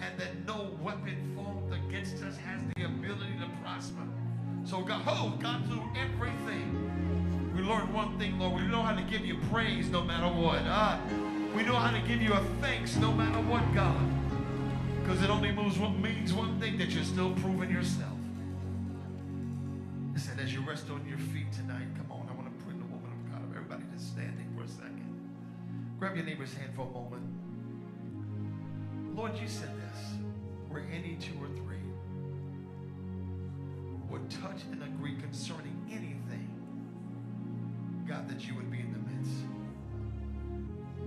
and that no weapon formed against us has the ability to prosper. So God, oh God, through everything, we learned one thing, Lord. We know how to give you praise no matter what. Uh, we know how to give you a thanks no matter what, God. Because it only moves what means one thing that you're still proving yourself. I said, as you rest on your feet tonight, come on, I want to pray in the woman of God. Everybody just standing for a second. Grab your neighbor's hand for a moment. Lord, you said this. Where any two or three would touch and agree concerning anything, God, that you would be in the midst.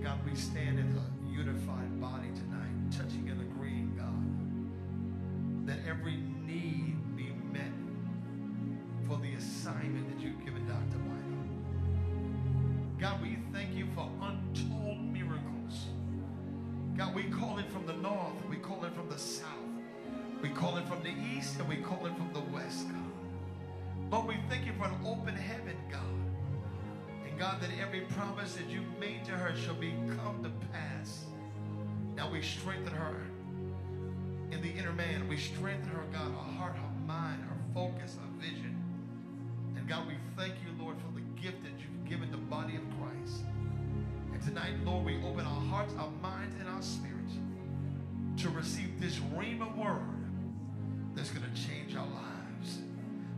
God, we stand as a unified body tonight, touching and agreeing, God, that every need from the north, we call it from the south, we call it from the east, and we call it from the west, God. Lord, we thank you for an open heaven, God. And God, that every promise that you made to her shall be come to pass. Now we strengthen her in the inner man. We strengthen her, God, her heart, her mind, her focus, her vision. And God, we thank you, Lord, for the gift that you've given the body of Christ. And tonight, Lord, we open our hearts, our minds, and our spirits to receive this rhema word that's going to change our lives.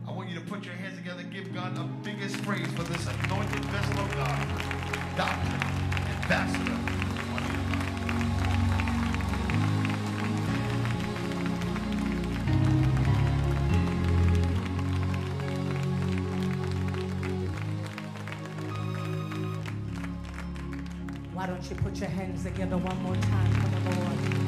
I want you to put your hands together give God the biggest praise for this anointed vessel of God, Dr. Ambassador. Why don't you put your hands together one more time for the Lord?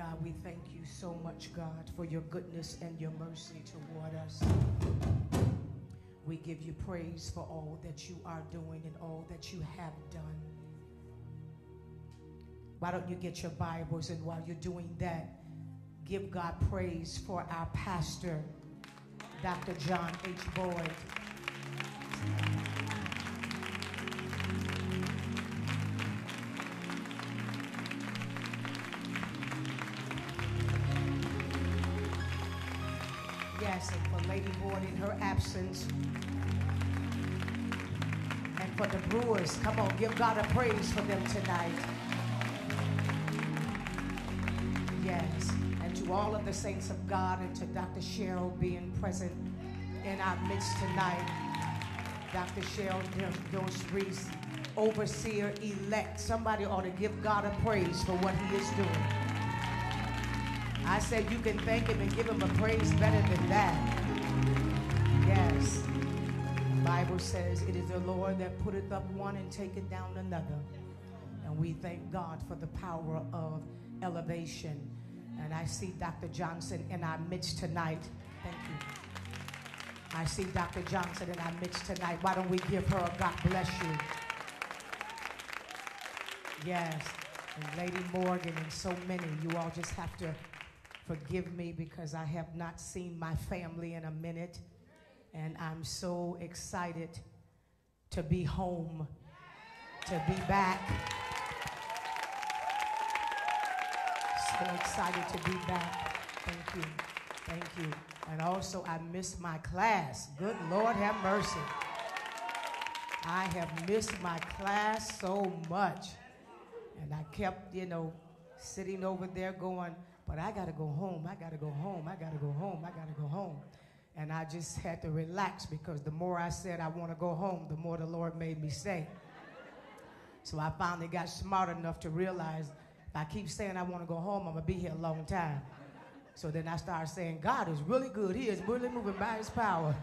God, we thank you so much, God, for your goodness and your mercy toward us. We give you praise for all that you are doing and all that you have done. Why don't you get your Bibles and while you're doing that, give God praise for our pastor, Dr. John H. Boyd. For Lady Boyd in her absence. And for the Brewers, come on, give God a praise for them tonight. Yes, and to all of the saints of God and to Dr. Cheryl being present in our midst tonight. Dr. Cheryl Jones Reese, overseer elect. Somebody ought to give God a praise for what he is doing. I said you can thank him and give him a praise better than that. Yes. The Bible says it is the Lord that putteth up one and taketh down another. And we thank God for the power of elevation. And I see Dr. Johnson in our midst tonight. Thank you. I see Dr. Johnson in our midst tonight. Why don't we give her a God bless you? Yes. And Lady Morgan and so many. You all just have to forgive me because I have not seen my family in a minute. And I'm so excited to be home, to be back. So excited to be back. Thank you. Thank you. And also, I missed my class. Good Lord, have mercy. I have missed my class so much. And I kept, you know, sitting over there going, but I got to go home. I got to go home. I got to go home. I got to go home. And I just had to relax because the more I said I want to go home, the more the Lord made me say. So I finally got smart enough to realize if I keep saying I want to go home, I'm to be here a long time. So then I started saying, God is really good. He is really moving by his power.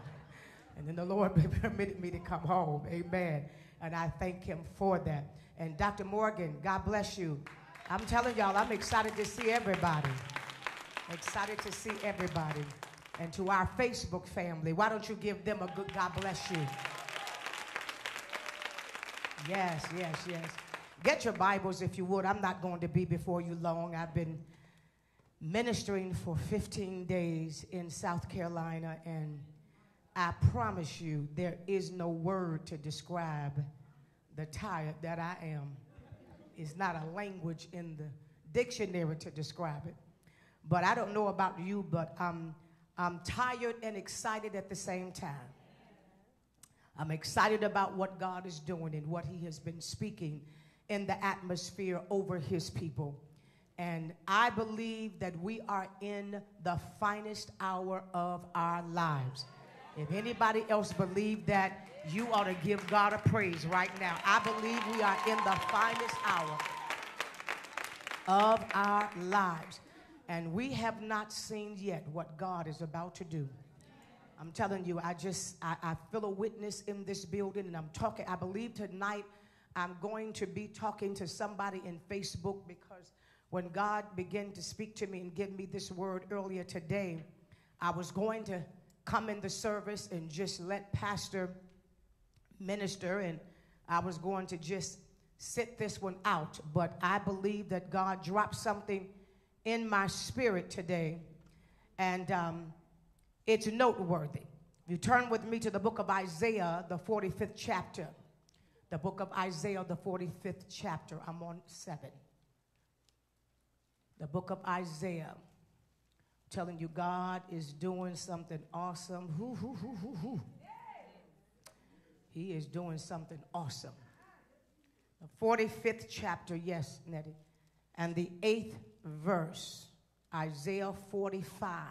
And then the Lord permitted me to come home. Amen. And I thank him for that. And Dr. Morgan, God bless you. I'm telling y'all, I'm excited to see everybody. Excited to see everybody. And to our Facebook family, why don't you give them a good God bless you? Yes, yes, yes. Get your Bibles if you would. I'm not going to be before you long. I've been ministering for 15 days in South Carolina, and I promise you, there is no word to describe the tired that I am. It's not a language in the dictionary to describe it. But I don't know about you, but I'm, I'm tired and excited at the same time. I'm excited about what God is doing and what He has been speaking in the atmosphere over His people. And I believe that we are in the finest hour of our lives. If anybody else believe that, you ought to give God a praise right now. I believe we are in the finest hour of our lives. And we have not seen yet what God is about to do. I'm telling you, I just, I, I, feel a witness in this building, and I'm talking, I believe tonight I'm going to be talking to somebody in Facebook because when God began to speak to me and give me this word earlier today, I was going to come in the service and just let Pastor minister, and I was going to just sit this one out. But I believe that God dropped something in my spirit today, and um, it's noteworthy. You turn with me to the book of Isaiah, the 45th chapter. The book of Isaiah, the 45th chapter. I'm on seven. The book of Isaiah telling you God is doing something awesome. Hoo, hoo, hoo, hoo, hoo. He is doing something awesome. The 45th chapter, yes, Nettie, and the eighth verse, Isaiah 45,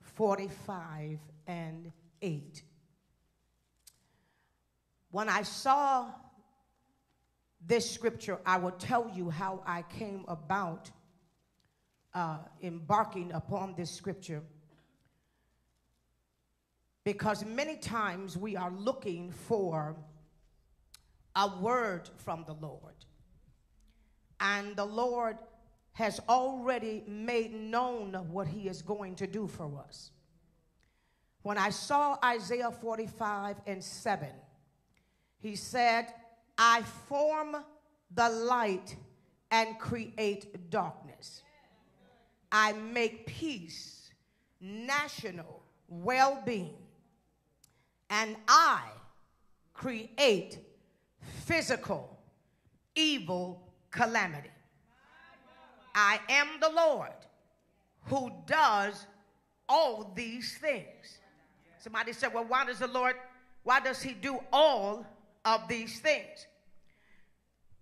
45 and 8. When I saw this scripture, I will tell you how I came about uh, embarking upon this scripture because many times we are looking for a word from the Lord. And the Lord has already made known what he is going to do for us. When I saw Isaiah 45 and 7, he said, I form the light and create darkness. I make peace, national well being, and I create physical evil calamity. I am the Lord who does all these things. Somebody said, Well, why does the Lord, why does He do all of these things?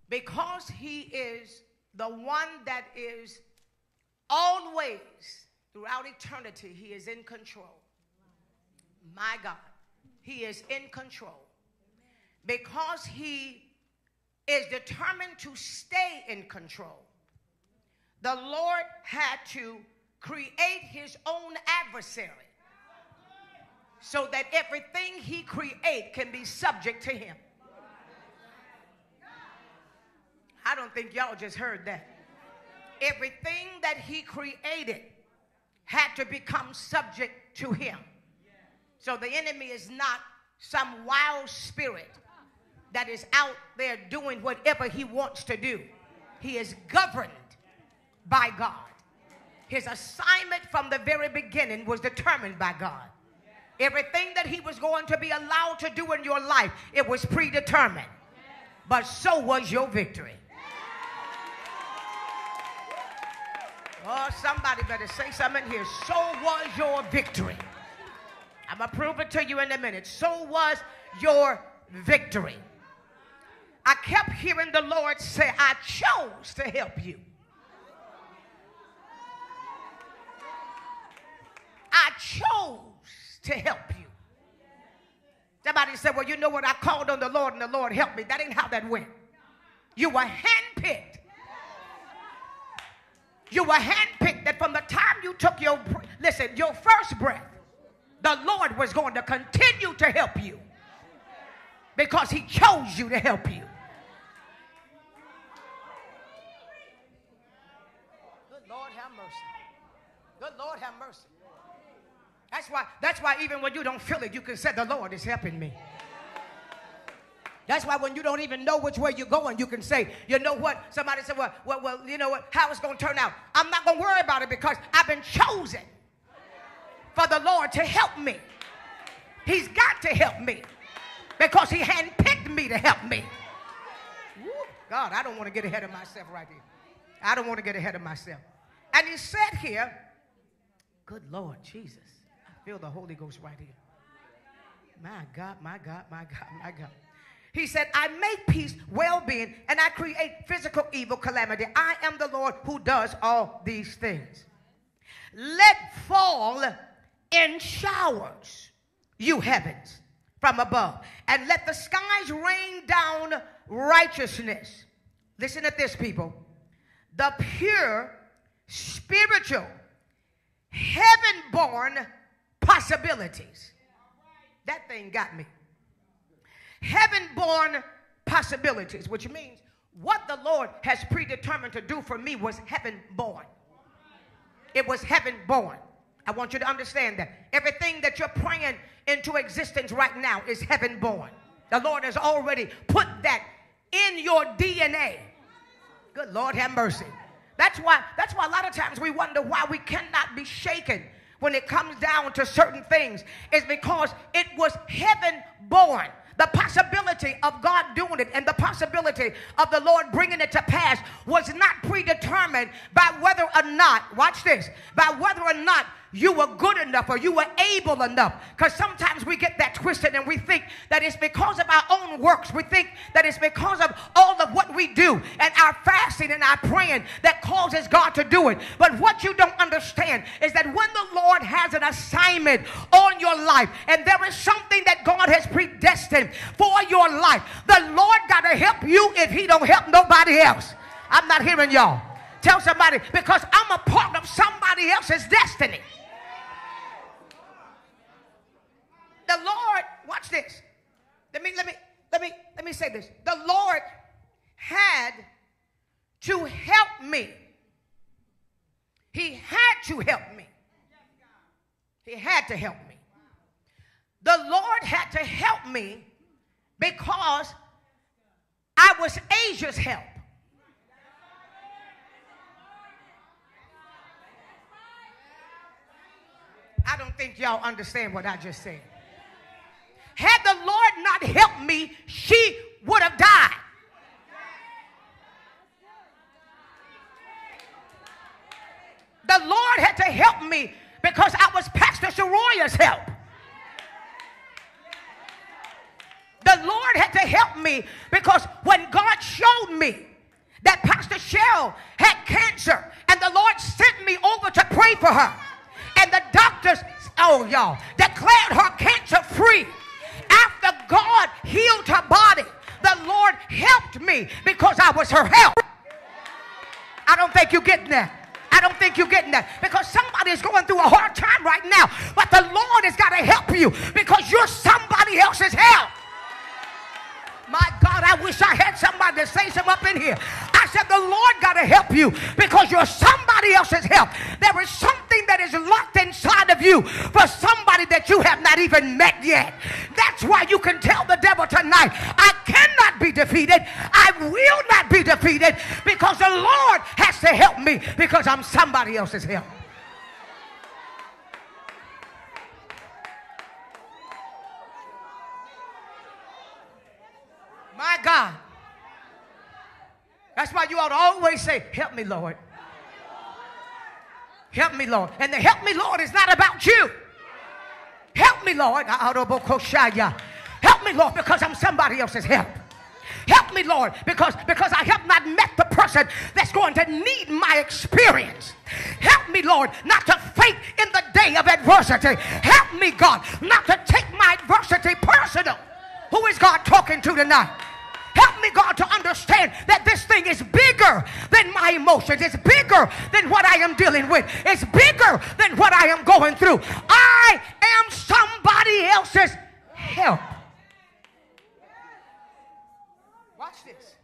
Because He is the one that is always, throughout eternity, He is in control. My God, He is in control. Because He is determined to stay in control, the Lord had to create His own adversary so that everything He create can be subject to Him. I don't think y'all just heard that everything that he created had to become subject to him. So the enemy is not some wild spirit that is out there doing whatever he wants to do. He is governed by God. His assignment from the very beginning was determined by God. Everything that he was going to be allowed to do in your life, it was predetermined. But so was your victory. Oh, somebody better say something here. So was your victory. I'm going to prove it to you in a minute. So was your victory. I kept hearing the Lord say, I chose to help you. I chose to help you. Somebody said, Well, you know what? I called on the Lord and the Lord helped me. That ain't how that went. You were handpicked you were handpicked that from the time you took your, listen, your first breath, the Lord was going to continue to help you because he chose you to help you. Good Lord have mercy. Good Lord have mercy. That's why, that's why even when you don't feel it, you can say, the Lord is helping me. That's why when you don't even know which way you're going, you can say, you know what? Somebody said, well, well, well you know what? How it's going to turn out. I'm not going to worry about it because I've been chosen for the Lord to help me. He's got to help me because he handpicked me to help me. Woo, God, I don't want to get ahead of myself right here. I don't want to get ahead of myself. And he said here, good Lord Jesus, I feel the Holy Ghost right here. My God, my God, my God, my God. He said, I make peace, well being, and I create physical evil, calamity. I am the Lord who does all these things. Let fall in showers, you heavens, from above, and let the skies rain down righteousness. Listen to this, people. The pure, spiritual, heaven born possibilities. That thing got me heaven born possibilities, which means what the Lord has predetermined to do for me was heaven born. It was heaven born. I want you to understand that. Everything that you're praying into existence right now is heaven born. The Lord has already put that in your DNA. Good Lord, have mercy. That's why, that's why a lot of times we wonder why we cannot be shaken when it comes down to certain things. Is because it was heaven born. The possibility of God doing it and the possibility of the Lord bringing it to pass was not predetermined by whether or not, watch this, by whether or not you were good enough or you were able enough. Because sometimes we get that twisted and we think that it's because of our own works. We think that it's because of all of what we do and our fasting and our praying that causes God to do it. But what you don't understand is that when the Lord has an assignment on your life and there is something that God has predestined for your life, the Lord got to help you if He don't help nobody else. I'm not hearing y'all. Tell somebody because I'm a part of somebody else's destiny. The Lord, watch this. Let me, let me, let me, let me say this. The Lord had to help me. He had to help me. He had to help me. The Lord had to help me because I was Asia's help. I don't think y'all understand what I just said. Had the Lord not helped me, she would have died. The Lord had to help me because I was Pastor Soroya's help. The Lord had to help me because when God showed me that Pastor Cheryl had cancer and the Lord sent me over to pray for her and the doctors, oh y'all, declared her cancer free. God healed her body, the Lord helped me because I was her help. I don't think you're getting that. I don't think you're getting that because somebody is going through a hard time right now, but the Lord has got to help you because you're somebody else's help. My God, I wish I had somebody to say some up in here. I said, The Lord got to help you because you're somebody else's help. There is something that is locked inside of you for somebody that you have not even met yet. That's why you can tell the devil tonight, I cannot be defeated. I will not be defeated because the Lord has to help me because I'm somebody else's help. My God. That's why you ought to always say, Help me, Lord. Help me, Lord. And the help me, Lord, is not about you. Help me, Lord. Help me, Lord, because I'm somebody else's help. Help me, Lord, because, because I have not met the person that's going to need my experience. Help me, Lord, not to faint in the day of adversity. Help me, God, not to take my adversity personal. Who is God talking to tonight? Help me, God, to understand that this thing is bigger than my emotions. It's bigger than what I am dealing with. It's bigger than what I am going through. I am somebody else's help. Watch this.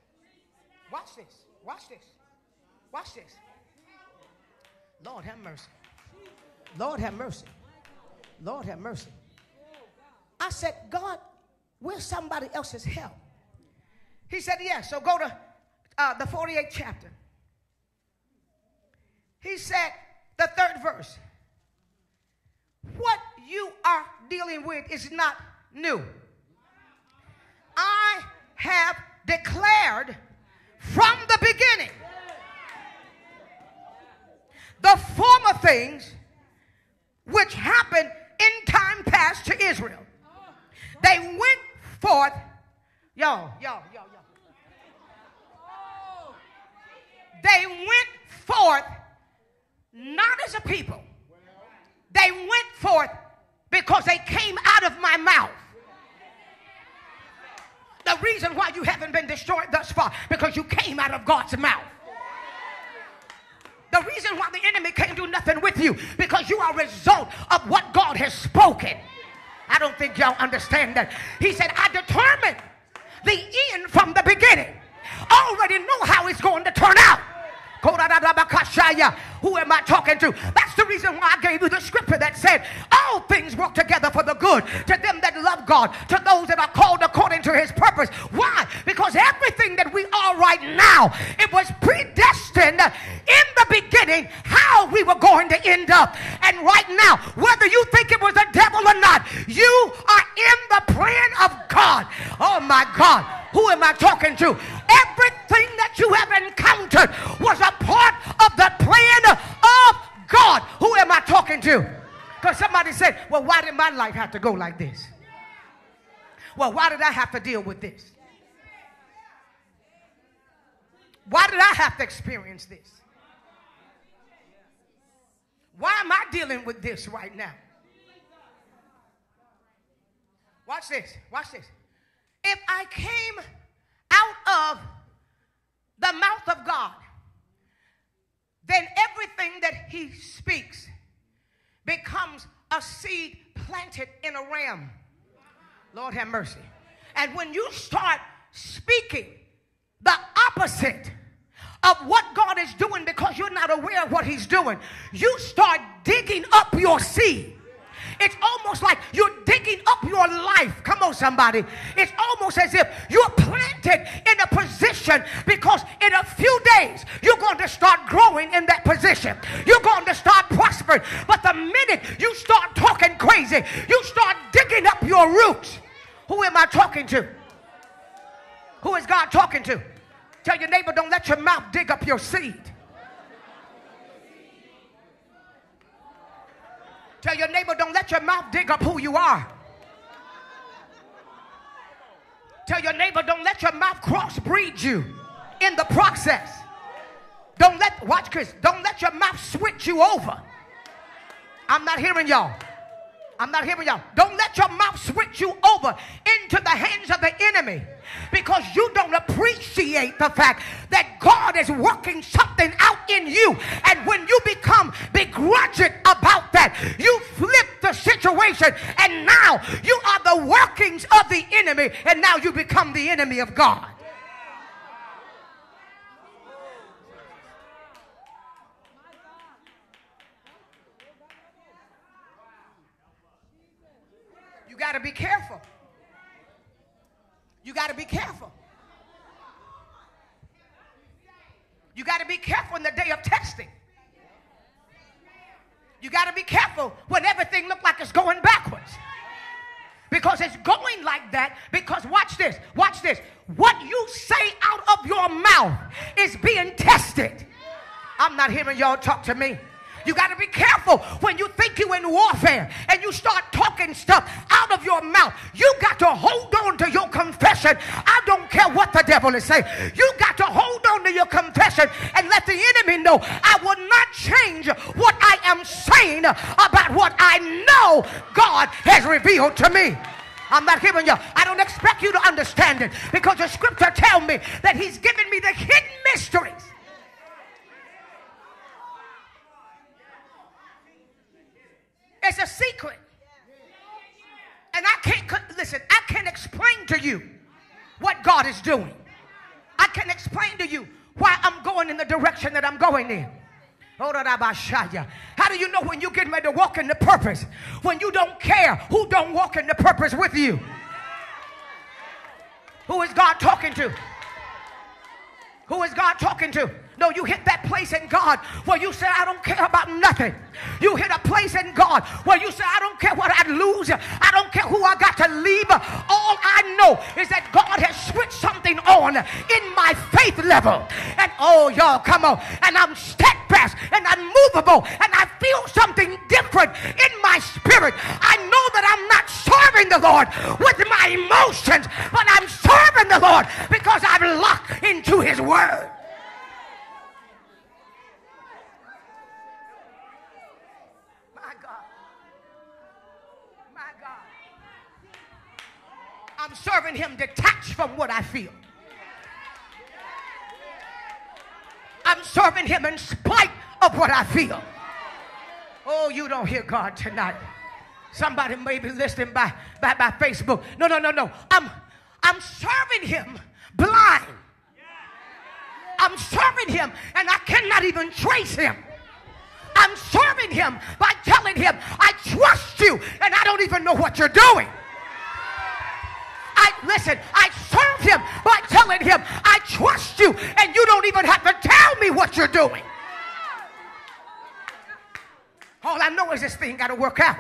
Watch this. Watch this. Watch this. Lord have mercy. Lord have mercy. Lord have mercy. I said, God, we're somebody else's help. He said, Yes. So go to uh, the 48th chapter. He said, the third verse. What you are dealing with is not new. I have declared from the beginning the former things which happened in time past to Israel. They went forth, y'all, y'all, y'all. They went forth not as a people, they went forth because they came out of my mouth. The reason why you haven't been destroyed thus far, because you came out of God's mouth. The reason why the enemy can't do nothing with you, because you are a result of what God has spoken. I don't think y'all understand that. He said, I determined the end from the beginning. Already know how it's going to turn out. Who am I talking to? That's the reason why I gave you the scripture that said, All things work together for the good to them that love God, to those that are called according to his purpose. Why? Because everything that we are right now, it was predestined in the beginning how we were going to end up. And right now, whether you think it was the devil or not, you are in the plan of God. Oh my God. Who am I talking to? Everything that you have encountered was a part of the plan of God. Who am I talking to? Because somebody said, Well, why did my life have to go like this? Well, why did I have to deal with this? Why did I have to experience this? Why am I dealing with this right now? Watch this. Watch this. If I came out of the mouth of God, then everything that He speaks becomes a seed planted in a ram. Lord have mercy. And when you start speaking the opposite of what God is doing because you're not aware of what He's doing, you start digging up your seed. It's almost like you're digging up your life. Come on, somebody. It's almost as if you're planted in a position because in a few days you're going to start growing in that position. You're going to start prospering. But the minute you start talking crazy, you start digging up your roots. Who am I talking to? Who is God talking to? Tell your neighbor, don't let your mouth dig up your seed. Tell your neighbor, don't let your mouth dig up who you are. Tell your neighbor, don't let your mouth crossbreed you in the process. Don't let, watch Chris, don't let your mouth switch you over. I'm not hearing y'all. I'm not hearing y'all. Don't let your mouth switch you over into the hands of the enemy because you don't appreciate the fact that God is working something out in you. And when you become begrudging about that, you flip the situation and now you are the workings of the enemy and now you become the enemy of God. Got to be careful. You got to be careful. You got to be careful in the day of testing. You got to be careful when everything looks like it's going backwards. Because it's going like that. Because watch this, watch this. What you say out of your mouth is being tested. I'm not hearing y'all talk to me. You got to be careful when you think you're in warfare and you start talking stuff out of your mouth. You got to hold on to your confession. I don't care what the devil is saying. You got to hold on to your confession and let the enemy know I will not change what I am saying about what I know God has revealed to me. I'm not giving you. I don't expect you to understand it because the scripture tell me that he's given me the hidden mysteries It's a secret. And I can't, listen, I can't explain to you what God is doing. I can explain to you why I'm going in the direction that I'm going in. How do you know when you get ready to walk in the purpose? When you don't care who don't walk in the purpose with you. Who is God talking to? Who is God talking to? No, you hit that place in God where you say, I don't care about nothing. You hit a place in God where you say, I don't care what I lose. I don't care who I got to leave. All I know is that God has switched something on in my faith level. And oh, y'all, come on. And I'm steadfast and unmovable. And I feel something different in my spirit. I know that I'm not serving the Lord with my emotions, but I'm serving the Lord because I've locked into his word. I'm serving him detached from what I feel. I'm serving him in spite of what I feel. Oh, you don't hear God tonight. Somebody may be listening by, by, by Facebook. No, no, no, no. I'm, I'm serving him blind. I'm serving him and I cannot even trace him. I'm serving him by telling him, I trust you and I don't even know what you're doing. I listen, I serve him by telling him, I trust you, and you don't even have to tell me what you're doing. All I know is this thing got to work out.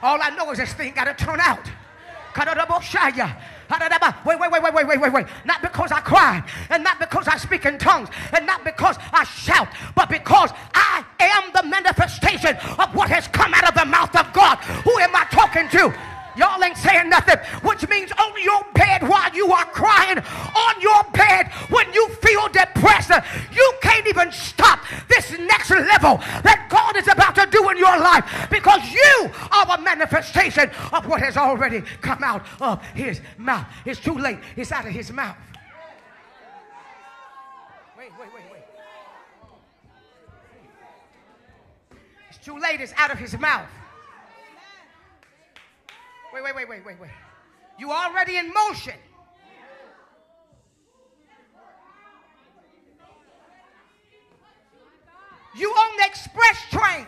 All I know is this thing got to turn out. Wait, wait, wait, wait, wait, wait, wait, wait. Not because I cry, and not because I speak in tongues, and not because I shout, but because I am the manifestation of what has come out of the mouth of God. Who am I talking to? Y'all ain't saying nothing, which means on your bed while you are crying, on your bed when you feel depressed, you can't even stop this next level that God is about to do in your life because you are a manifestation of what has already come out of his mouth. It's too late, it's out of his mouth. Wait, wait, wait, wait. It's too late, it's out of his mouth. Wait, wait, wait, wait, wait, wait. You already in motion. You on the express train.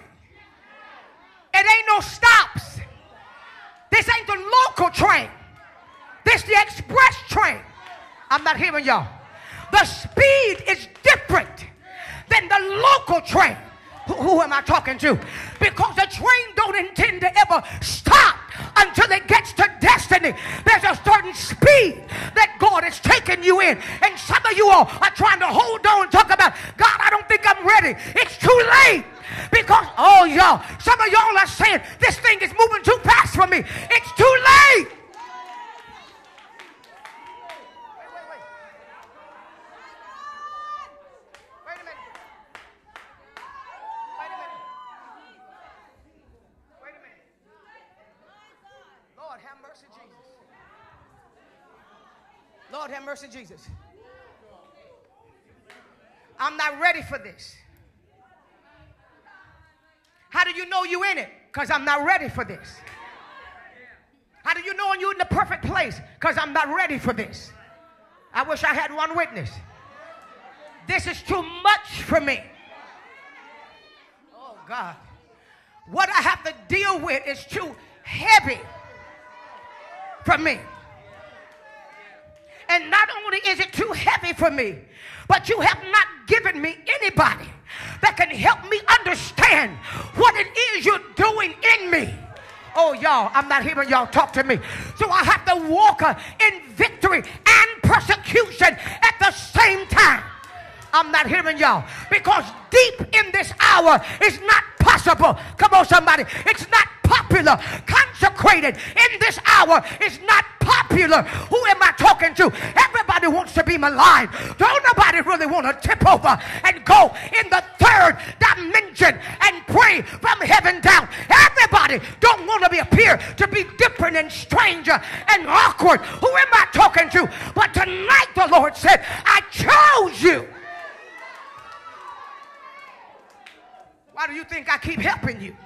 It ain't no stops. This ain't the local train. This the express train. I'm not hearing y'all. The speed is different than the local train. Who, who am I talking to? Because the train don't intend to ever stop until it gets to destiny. There's a certain speed that God is taking you in. And some of you all are trying to hold on and talk about, God, I don't think I'm ready. It's too late. Because, oh, y'all, some of y'all are saying, this thing is moving too fast for me. It's too late. Lord have mercy, Jesus. I'm not ready for this. How do you know you in it? Because I'm not ready for this. How do you know you're in the perfect place? Because I'm not ready for this. I wish I had one witness. This is too much for me. Oh, God. What I have to deal with is too heavy for me. And not only is it too heavy for me, but you have not given me anybody that can help me understand what it is you're doing in me. Oh, y'all, I'm not hearing y'all talk to me. So I have to walk uh, in victory and persecution at the same time. I'm not hearing y'all because deep in this hour is not possible. Come on, somebody. It's not popular. Consecrated in this hour is not popular. Who am I talking to? Everybody wants to be maligned. Don't nobody really want to tip over and go in the third dimension and pray from heaven down. Everybody don't want to be appear to be different and stranger and awkward. Who am I talking to? But tonight the Lord said, I chose you. Why do you think I keep helping you?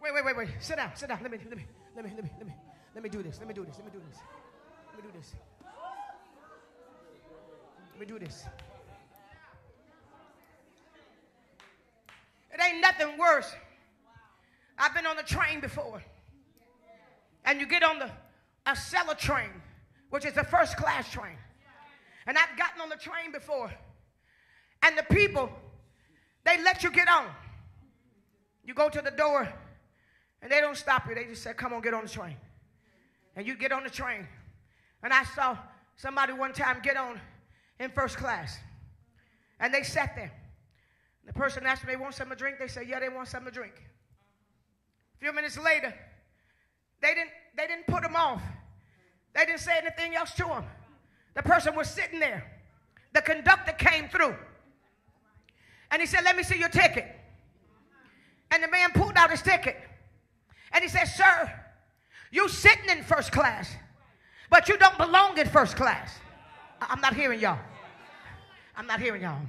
Wait, wait, wait, wait. Sit down, sit down. Let me, let me, let me, let me, let me, let me do this. Let me do this. Let me do this. Let me do this. Let me do this. It ain't nothing worse. I've been on the train before. And you get on the Acela train, which is the first class train. And I've gotten on the train before. And the people, they let you get on. You go to the door and they don't stop you. They just say, come on, get on the train. And you get on the train. And I saw somebody one time get on in first class. And they sat there. The person asked me, they want something to drink? They said, yeah, they want something to drink. A few minutes later, they didn't, they didn't put them off. They didn't say anything else to them. The person was sitting there. The conductor came through. And he said, let me see your ticket. And the man pulled out his ticket. And he said, Sir, you sitting in first class, but you don't belong in first class. I'm not hearing y'all. I'm not hearing y'all.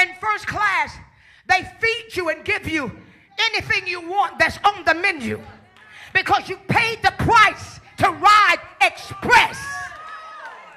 In first class, they feed you and give you anything you want that's on the menu because you paid the price to ride express.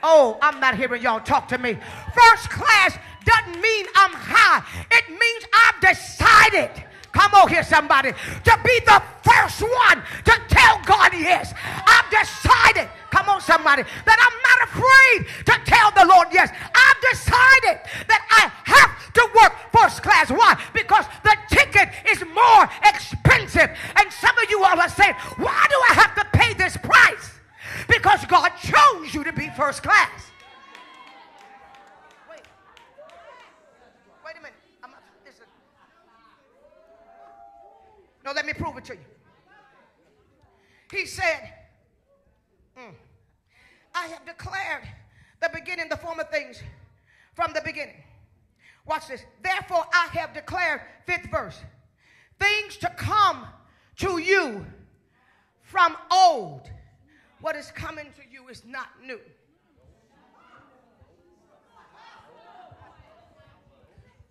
Oh, I'm not hearing y'all talk to me. First class doesn't mean I'm high, it means I've decided Come on here, somebody. To be the first one to tell God yes. I've decided, come on, somebody, that I'm not afraid to tell the Lord yes. I've decided that I have to work first class. Why? Because the ticket is more expensive. And some of you all are saying, why do I have to pay this price? Because God chose you to be first class. Wait. Wait a minute. No, let me prove it to you. He said, mm, I have declared the beginning, the former things from the beginning. Watch this. Therefore, I have declared, fifth verse, things to come to you from old. What is coming to you is not new.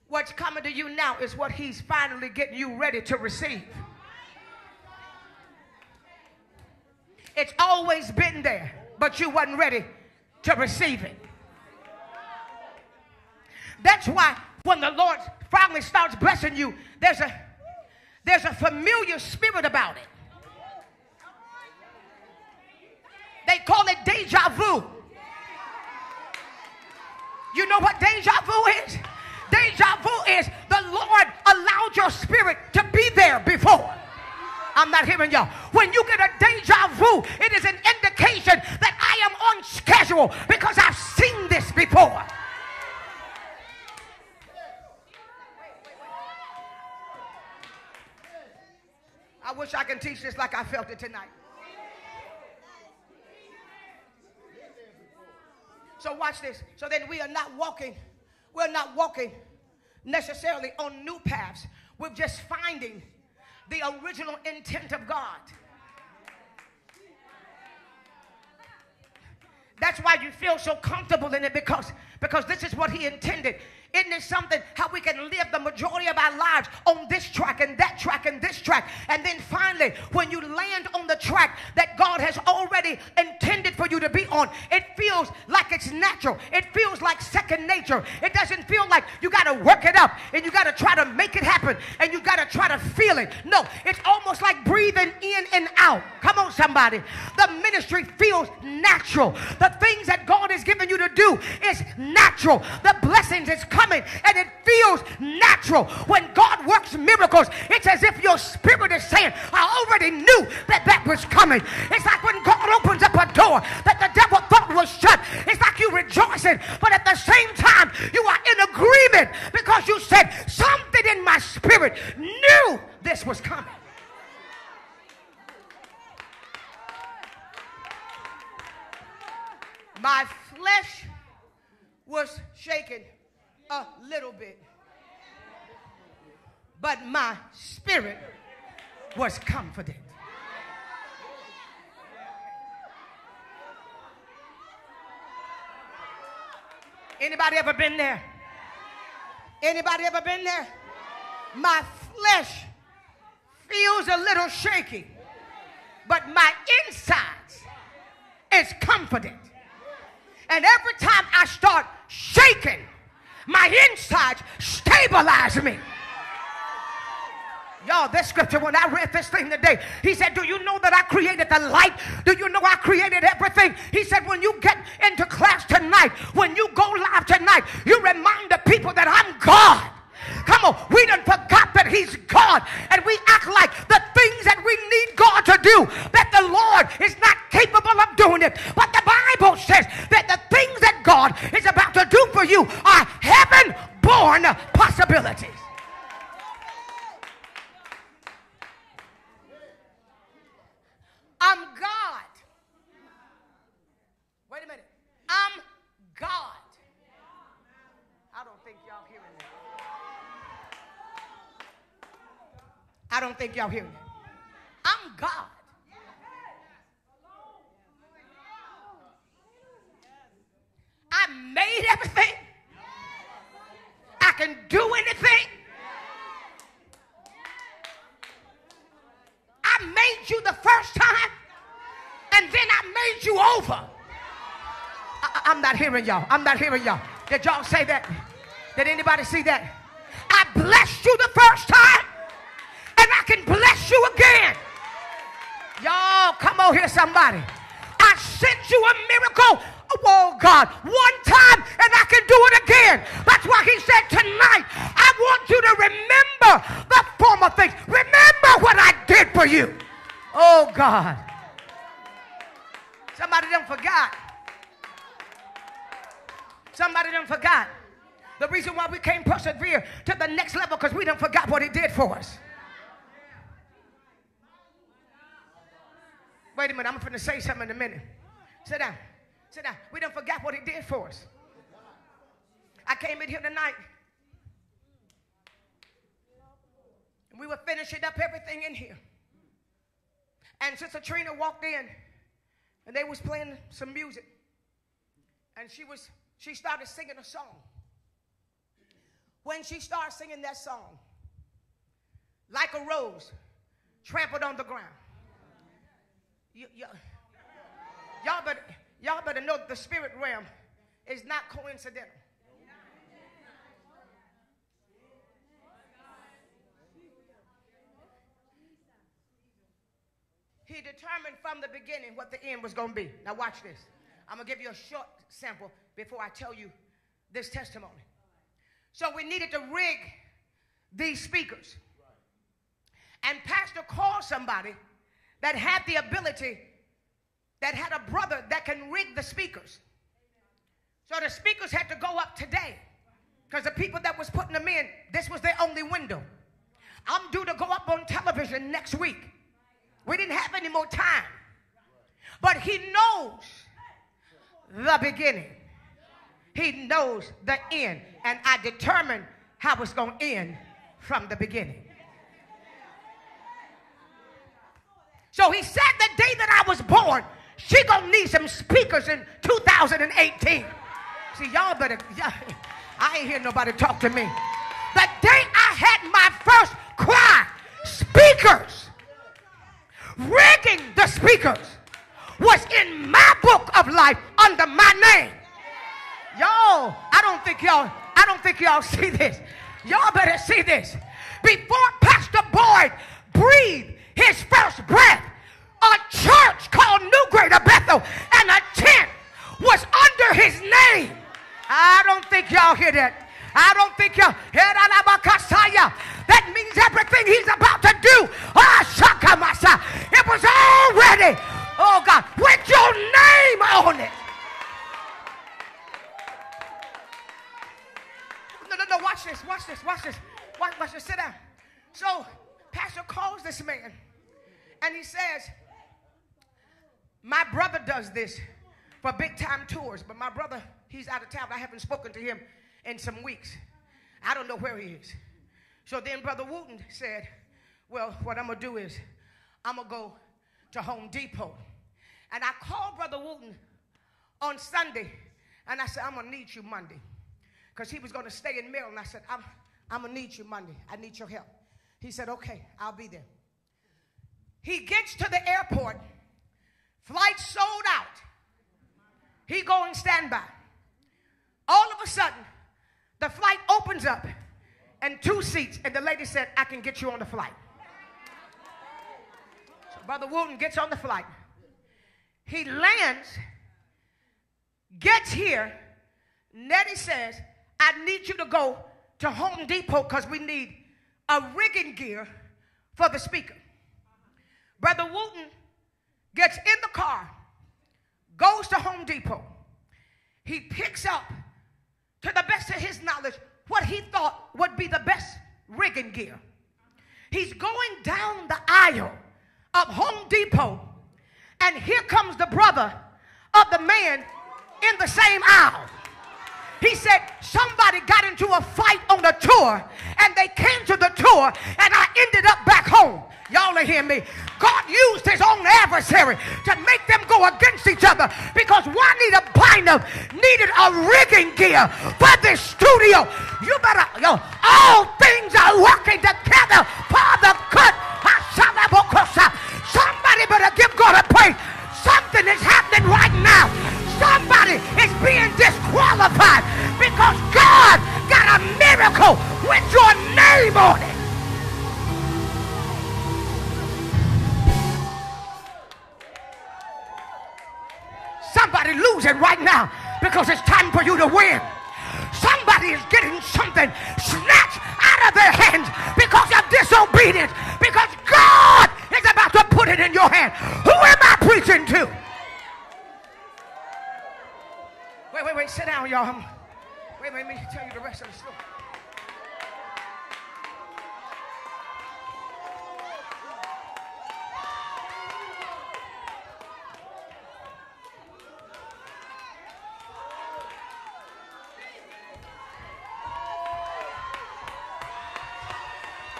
What's coming to you now is what he's finally getting you ready to receive. It's always been there, but you wasn't ready to receive it. That's why when the Lord finally starts blessing you, there's a there's a familiar spirit about it. They call it deja vu. You know what deja vu is? Deja vu is the Lord allowed your spirit to be there before. I'm not hearing y'all. When you get a deja vu, it is an indication that I am on schedule because I've seen this before. I wish I could teach this like I felt it tonight. So watch this. So then we are not walking, we're not walking necessarily on new paths. We're just finding the original intent of God. That's why you feel so comfortable in it because, because this is what he intended. Isn't it something how we can live the majority of our lives on this track and that track and this track? And then finally, when you land on the track that God has already intended for you to be on, it feels like it's natural. It feels like second nature. It doesn't feel like you got to work it up and you got to try to make it happen and you got to try to feel it. No, it's almost like breathing in and out. Come on, somebody. The ministry feels natural. The things that God has given you to do is natural. The blessings is coming coming and it feels natural. When God works miracles, it's as if your spirit is saying, I already knew that that was coming. It's like when God opens up a door that the devil thought was shut. It's like you rejoicing, but at the same time, you are in agreement because you said, Something in my spirit knew this was coming. My flesh was shaken a little bit. But my spirit was confident. Anybody ever been there? Anybody ever been there? My flesh feels a little shaky, but my insides is confident. And every time I start shaking, my insides stabilize me. Y'all, this scripture, when I read this thing today, he said, Do you know that I created the light? Do you know I created everything? He said, When you get into class tonight, when you go live tonight, you remind the people that I'm God. Come on, we done forgot that He's God, and we act like the things that we need God to do, that the Lord is not capable of doing it. But the Bible says that the things that God is about to do for you are heaven born possibilities. I'm God. Wait a minute. I'm God. I don't think y'all hearing that. I don't think y'all hear me. I'm God. I made everything. I can do anything. I made you the first time, and then I made you over. I, am not hearing y'all. I'm not hearing y'all. Did y'all say that? Did anybody see that? I blessed you the first time, and I can bless you again. Y'all, come on here, somebody. I sent you a miracle oh God, one time and I can do it again. That's why he said tonight, I want you to remember the former things. Remember what I did for you. Oh God. Somebody done forgot. Somebody done forgot. The reason why we can't persevere to the next level because we done forgot what he did for us. Wait a minute, I'm going to say something in a minute. Sit down. Sit down. We don't forget what he did for us. I came in here tonight. And we were finishing up everything in here. And Sister Trina walked in and they was playing some music. And she was she started singing a song. When she started singing that song, like a rose trampled on the ground. You, you, y'all better Y'all better know the spirit realm is not coincidental. He determined from the beginning what the end was going to be. Now, watch this. I'm going to give you a short sample before I tell you this testimony. So, we needed to rig these speakers. And Pastor called somebody that had the ability that had a brother that can rig the speakers. So the speakers had to go up today because the people that was putting them in, this was their only window. I'm due to go up on television next week. We didn't have any more time. But he knows the beginning. He knows the end. And I determined how it's going to end from the beginning. So he said the day that I was born, she gonna need some speakers in 2018. See, y'all better, y'all, I ain't hear nobody talk to me. The day I had my first cry, speakers, rigging the speakers was in my book of life under my name. Y'all, I don't think y'all, I don't think y'all see this. Y'all better see this. Before Pastor Boyd breathed his first breath, a church called New Greater Bethel, and a tent was under his name. I don't think y'all hear that. I don't think y'all. Hear that means everything he's about to do. It was already, oh God, with your name on it. No, no, no, watch this, watch this, watch this. Watch, watch this, sit down. So, Pastor calls this man and he says, my brother does this for big time tours, but my brother, he's out of town. I haven't spoken to him in some weeks. I don't know where he is. So then Brother Wooten said, Well, what I'm going to do is I'm going to go to Home Depot. And I called Brother Wooten on Sunday and I said, I'm going to need you Monday. Because he was going to stay in Maryland. I said, I'm, I'm going to need you Monday. I need your help. He said, Okay, I'll be there. He gets to the airport Flight sold out. He going standby. All of a sudden, the flight opens up and two seats, and the lady said, I can get you on the flight. So Brother Wooten gets on the flight. He lands, gets here. Nettie says, I need you to go to Home Depot because we need a rigging gear for the speaker. Brother Wooten gets in the car, goes to Home Depot. He picks up, to the best of his knowledge, what he thought would be the best rigging gear. He's going down the aisle of Home Depot, and here comes the brother of the man in the same aisle. He said somebody got into a fight on the tour and they came to the tour and I ended up back home. Y'all are hearing me. God used his own adversary to make them go against each other because Juanita Bynum needed a rigging gear for this studio. You better, yo, all things are working together for the good. Somebody better give God a praise. Something is happening right now. Somebody is being disqualified because God got a miracle with your name on it. Somebody losing right now because it's time for you to win. Somebody is getting something snatched out of their hands because of disobedience. Because God is about to put it in your hand. Who am I preaching to? Wait, wait, wait. Sit down, y'all. Wait, wait, let me tell you the rest of the story.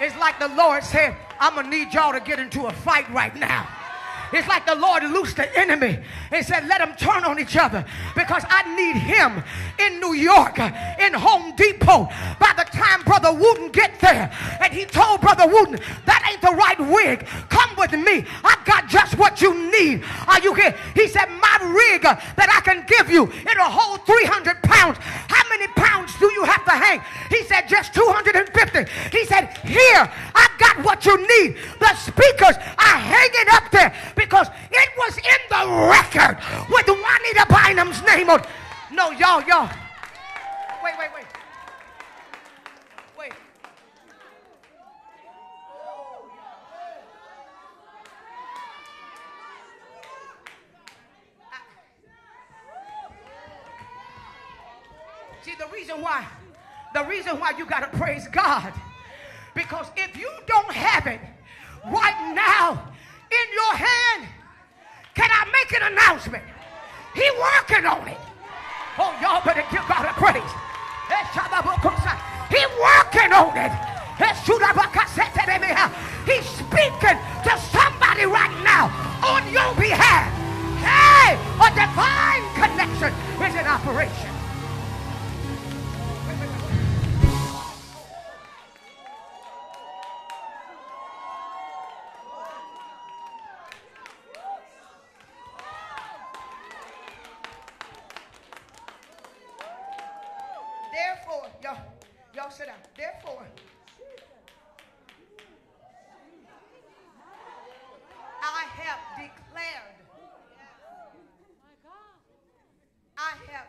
It's like the Lord said, I'm going to need y'all to get into a fight right now. It's like the Lord loosed the enemy and said, Let them turn on each other because I need him in New York, in Home Depot. By the time Brother Wooten get there, and he told Brother Wooten, That ain't the right wig. Come with me. I got just what you need. Are you here? He said, My rig that I can give you, it'll hold 300 pounds. How many pounds do you have to hang? He said, Just 250. He said, Here, I got what you need. The speakers are hanging up there because it was in the record with Juanita Bynum's name on. No, y'all, y'all. Wait, wait, wait. Wait. See, the reason why, the reason why you got to praise God, because if you don't have it right now, in your hand. Can I make an announcement? He working on it. Oh, y'all better give God a praise. He's working on it. He's speaking to somebody right now on your behalf. Hey, a divine connection is in operation. Forgive me. Because I, didn't, I, have,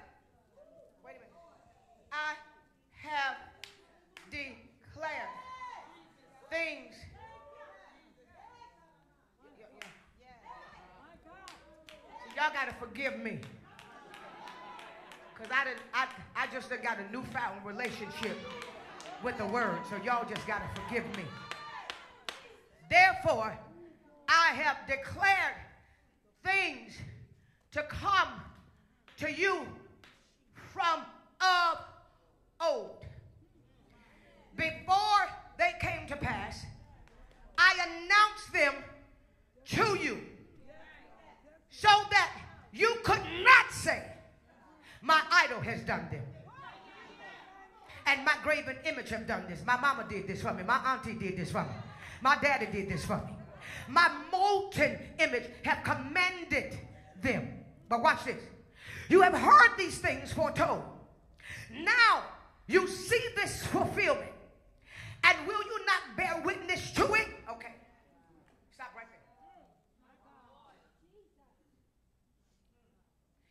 wait a minute, I have declared things. Y'all got to forgive me. Because I did I I just got a newfound relationship with the word. So y'all just got to forgive me. Therefore, I have declared things to come to you from church have done this. My mama did this for me. My auntie did this for me. My daddy did this for me. My molten image have commanded them. But watch this. You have heard these things foretold. Now you see this fulfillment. And will you not bear witness to it? Okay. Stop right there.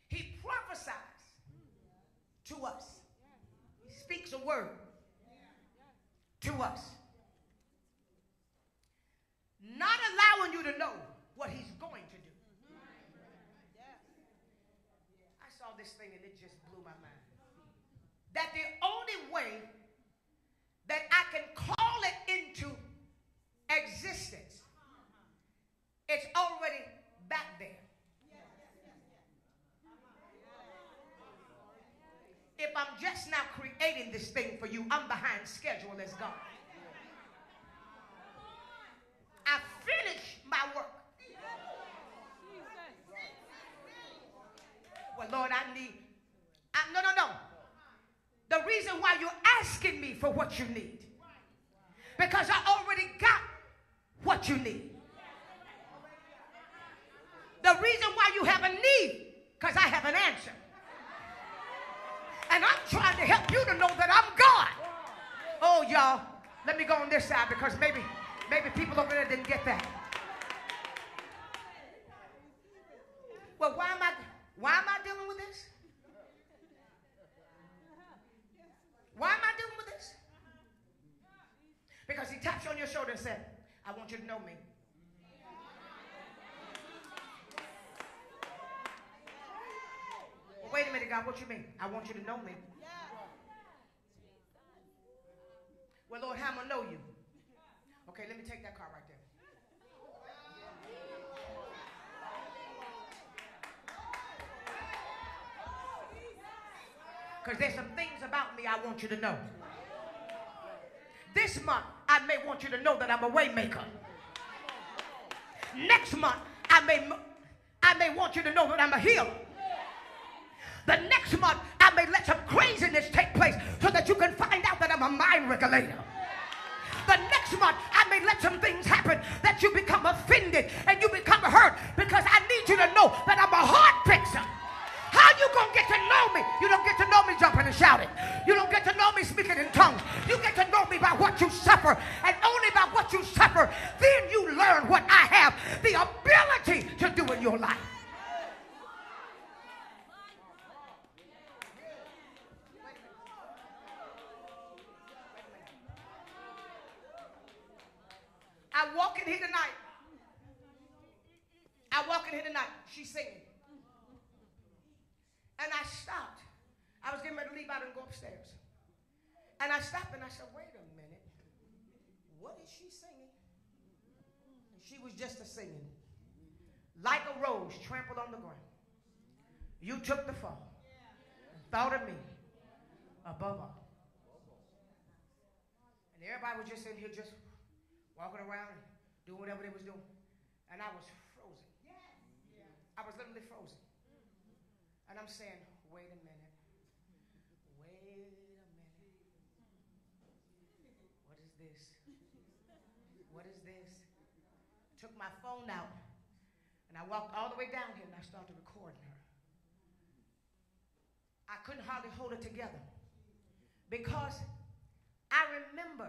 He prophesies to us. He speaks a word. Not allowing you to know what he's going to do. I saw this thing and it just blew my mind. That the only way that I can call it into existence, it's already back there. If I'm just now creating this thing for you, I'm behind schedule as God. I finished my work. Well, Lord, I need. I, no, no, no. The reason why you're asking me for what you need, because I already got what you need. The reason why you have a need, because I have an answer. And I'm trying to help you to know that I'm God. Oh, y'all, let me go on this side because maybe, maybe people over there didn't get that. Well, why am I why am I dealing with this? Why am I dealing with this? Tapped you on your shoulder and said, I want you to know me. Well, wait a minute, God, what you mean? I want you to know me. Well, Lord, how am I know you? Okay, let me take that car right there. Because there's some things about me I want you to know. This month, I may want you to know that I'm a waymaker. Next month, I may, I may want you to know that I'm a healer. The next month, I may let some craziness take place so that you can find out that I'm a mind regulator. The next month, I may let some things happen that you become offended and you become hurt because I need you to know that I'm a heart fixer. How you gonna get to know me? You don't get to know me jumping and shouting. You don't get to know me speaking in tongues. You get to know me by what you suffer, and only by what you suffer, then you learn what I have the ability to do in your life. I walk in here tonight. I walk in here tonight. She's singing. And I stopped. I was getting ready to leave out and go upstairs. And I stopped and I said, wait a minute. What is she singing? And she was just a singing. Like a rose trampled on the ground. You took the fall. Thought of me above all. And everybody was just in here just walking around and doing whatever they was doing. And I was frozen. I was literally frozen. And I'm saying, wait a minute. Wait a minute. What is this? What is this? Took my phone out and I walked all the way down here and I started recording her. I couldn't hardly hold it together because I remember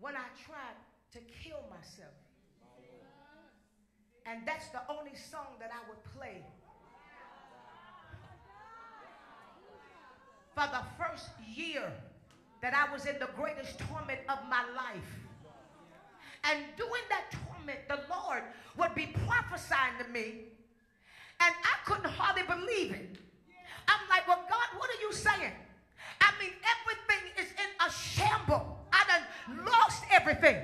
when I tried to kill myself. And that's the only song that I would play for the first year that I was in the greatest torment of my life. And during that torment, the Lord would be prophesying to me, and I couldn't hardly believe it. I'm like, well, God, what are you saying? I mean, everything is in a shamble. I done lost everything.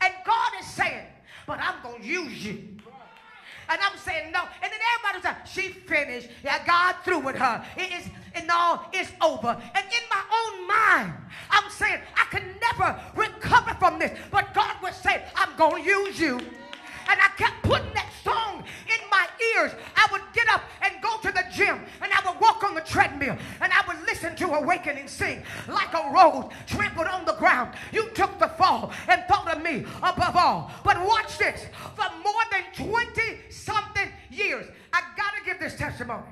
And God is saying, but I'm going to use you. And I'm saying no. And then everybody's like, she finished. Yeah, God through with her. It is, and all is over. And in my own mind, I'm saying I can never recover from this. But God was saying, I'm going to use you. And I kept putting that song in my ears. I would get up and go to the gym and I would walk on the treadmill and I would listen to Awakening sing like a rose trampled on the ground. You took the fall and thought of me above all. But watch this. For more than 20 something years, I got to give this testimony.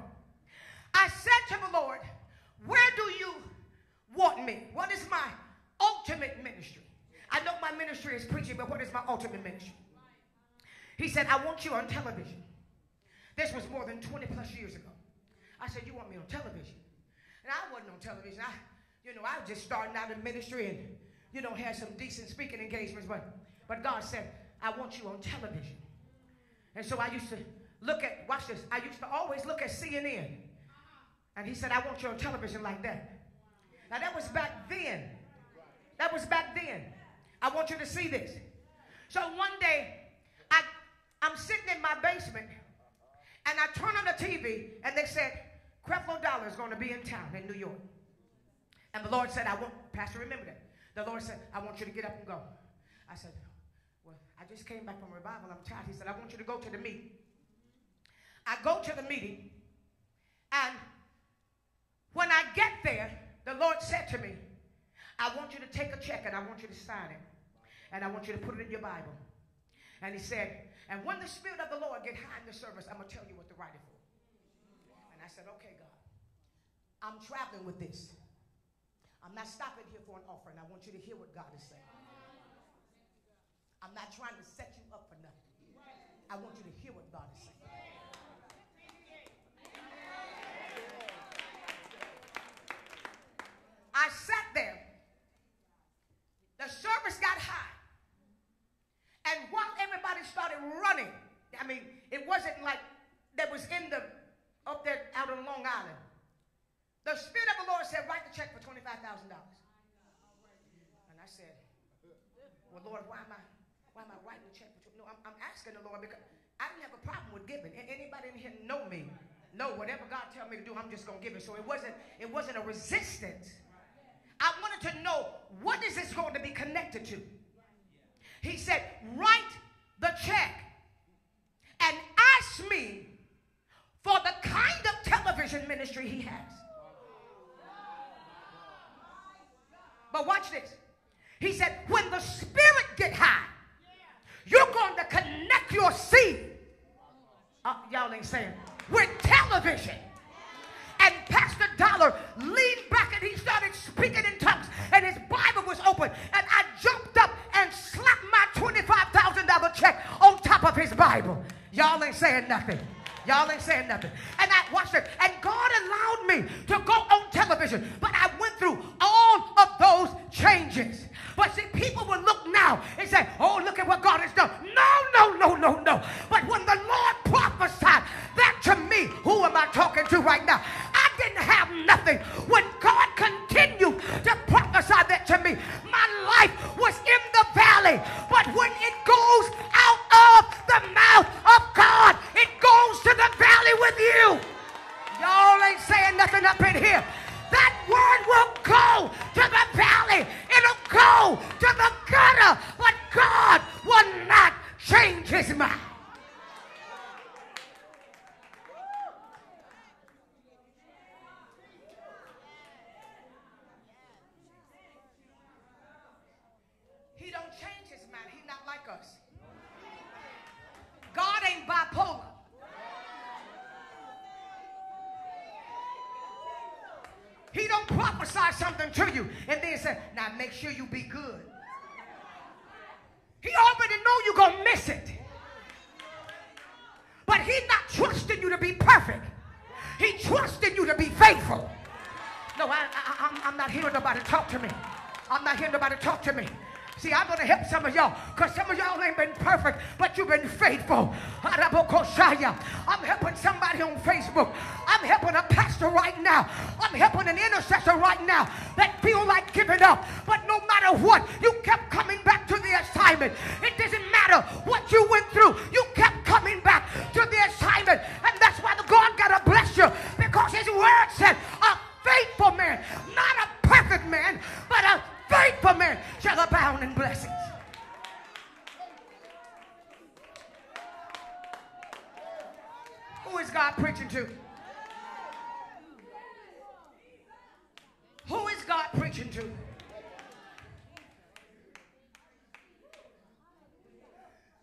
I said to the Lord, Where do you want me? What is my ultimate ministry? I know my ministry is preaching, but what is my ultimate ministry? He said, I want you on television. This was more than 20 plus years ago. I said, You want me on television? And I wasn't on television. I, you know, I was just starting out in ministry and, you know, had some decent speaking engagements, but, but God said, I want you on television. And so I used to look at, watch this, I used to always look at CNN. And he said, I want you on television like that. Now that was back then. That was back then. I want you to see this. So one day, I'm sitting in my basement and I turn on the TV and they said, Creflo Dollar is going to be in town in New York. And the Lord said, I want, Pastor, remember that. The Lord said, I want you to get up and go. I said, Well, I just came back from revival. I'm tired. He said, I want you to go to the meeting. I go to the meeting, and when I get there, the Lord said to me, I want you to take a check and I want you to sign it. And I want you to put it in your Bible. And he said, and when the Spirit of the Lord get high in the service, I'm going to tell you what to write it for. And I said, okay, God, I'm traveling with this. I'm not stopping here for an offering. I want you to hear what God is saying. I'm not trying to set you up for nothing. I want you to hear what God is saying. I sat there. The service got high. And while everybody started running, I mean, it wasn't like that was in the, up there out on Long Island. The Spirit of the Lord said, write the check for $25,000. And I said, well, Lord, why am I, why am I writing the check no, I'm, I'm asking the Lord because I didn't have a problem with giving. Anybody in here know me? No, whatever God tell me to do, I'm just going to give it. So it wasn't, it wasn't a resistance. I wanted to know what is this going to be connected to? He said, write the check and ask me for the kind of television ministry he has. But watch this. He said, when the spirit get high, you're going to connect your seed. Uh, y'all ain't saying with television. And Pastor Dollar leaned back and he started speaking in tongues, and his Bible was open. And I jumped up and slapped my $25,000 check on top of his Bible. Y'all ain't saying nothing. Y'all ain't saying nothing. And I watched it. And God allowed me to go on television. But I went through all of those changes. But see, people will look now and say, oh, look at what God has done. No, no, no, no, no. But when the Lord prophesied that to me, who am I talking to right now? I didn't have nothing. When God continued to prophesy that to me, my life was in the valley. But when it goes out of the mouth of God, it goes to the valley with you. Y'all ain't saying nothing up in here. That word will go to the valley. It'll go to the gutter. But God will not change his mind. He don't change his mind. He's not like us. God ain't bipolar. He don't prophesy something to you and then say, now make sure you be good. He already know you're going to miss it. But he's not trusting you to be perfect. He trusting you to be faithful. No, I, I, I'm, I'm not hearing nobody talk to me. I'm not hearing nobody talk to me. See, I'm going to help some of y'all because some of y'all ain't been perfect, but you've been faithful. I'm helping somebody on Facebook. I'm helping a pastor right now. I'm helping an intercessor right now that feel like giving up. But no matter what, you kept coming back to the assignment. It doesn't matter what you went through. You kept coming back to the assignment. And that's why the God got to bless you because his word said, a faithful man, not a perfect man, but a faithful man shall abound in blessings. Who is God preaching to? Who is God preaching to?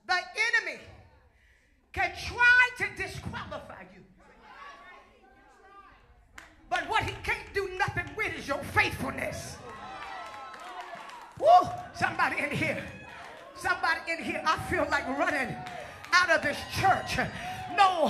The enemy can try to disqualify you. But what he can't do nothing with is your faithfulness. Woo! Somebody in here. Somebody in here. I feel like running out of this church. No,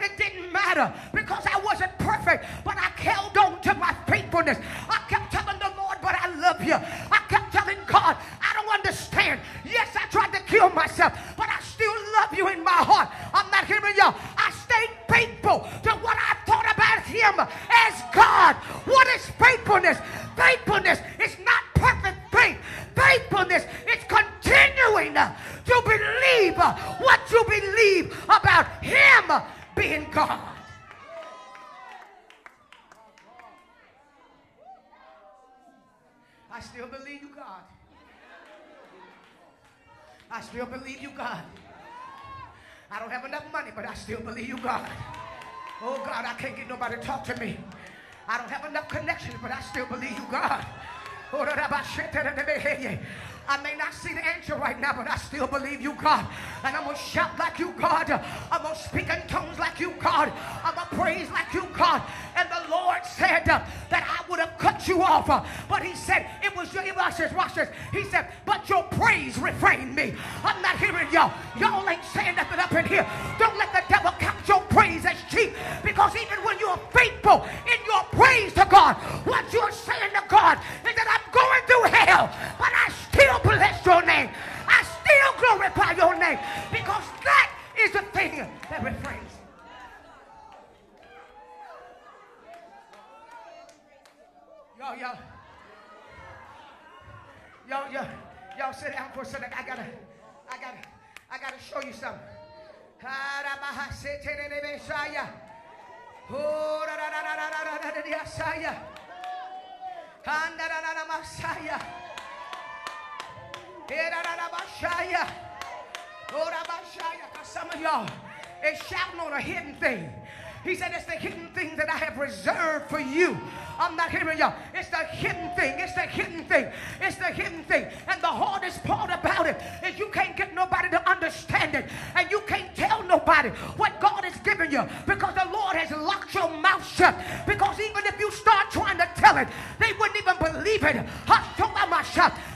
it didn't matter because I wasn't perfect, but I held on to my faithfulness. I kept telling the Lord, but I love you. I kept telling God, I don't understand. Yes, I tried to kill myself, but I still love you in my heart. I'm not hearing y'all. I stayed faithful to what I thought about him as God. What is faithfulness? Faithfulness is not perfect faith. Faithfulness is continuing to believe what you believe about him being God. I still believe you, God. I still believe you, God. I don't have enough money, but I still believe you, God. Oh, God, I can't get nobody to talk to me. I don't have enough connections, but I still believe you, God. I may not see the answer right now, but I still believe you, God. And I'm going to shout like you, God. I'm going to speak in tongues like you, God. I'm going to praise like you, God. And the Lord said uh, that I would have cut you off. Uh, but he said, it was your, watch this, watch this. He said, but your praise refrained me. I'm not hearing y'all. Y'all ain't saying nothing up in here. Don't let the devil count your praise as cheap. Because even when you're faithful in your praise to God, what you're saying to God is that I'm going through hell, but I still bless your name. I still glorify your name because that is the thing that refrains. Yo, yo. Yo, yo. Y'all sit down for a second. I gotta, I gotta, I gotta show you something. Oh, some of y'all is shouting on a hidden thing. He said, It's the hidden thing that I have reserved for you. I'm not hearing y'all. It's the hidden thing. It's the hidden thing. It's the hidden thing. And the hardest part about it is you can't get nobody to understand it. And you can't tell nobody what God has given you because the Lord has locked your mouth shut. Because even if you start trying to tell it, they wouldn't even believe it.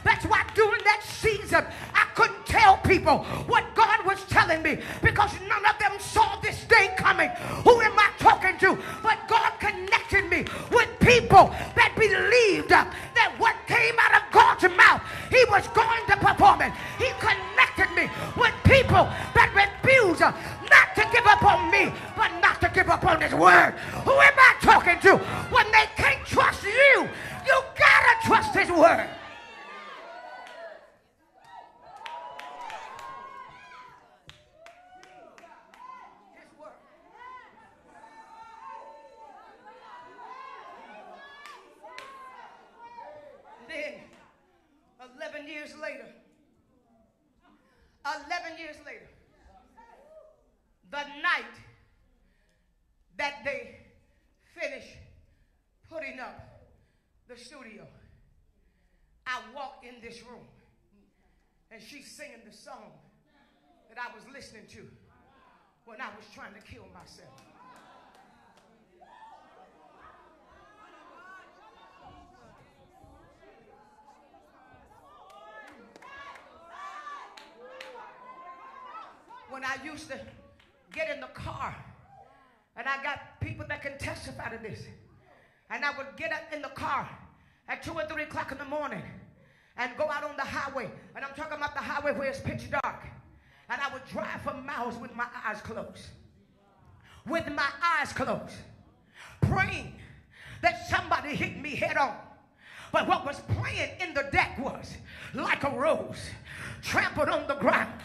That's why during that season, I couldn't tell people what God was telling me because none of them saw this day coming. Who am I talking to? But God connected me with people that believed that what came out of God's mouth, He was going to perform it. He connected me with people that refuse not to give up on me, but not to give up on His word. Who am I talking to? When they can't trust you, you gotta trust His word. Years later, 11 years later, the night that they finished putting up the studio, I walked in this room and she's singing the song that I was listening to when I was trying to kill myself. When I used to get in the car, and I got people that can testify to this, and I would get up in the car at 2 or 3 o'clock in the morning and go out on the highway, and I'm talking about the highway where it's pitch dark, and I would drive for miles with my eyes closed. With my eyes closed, praying that somebody hit me head on. But what was playing in the deck was like a rose trampled on the ground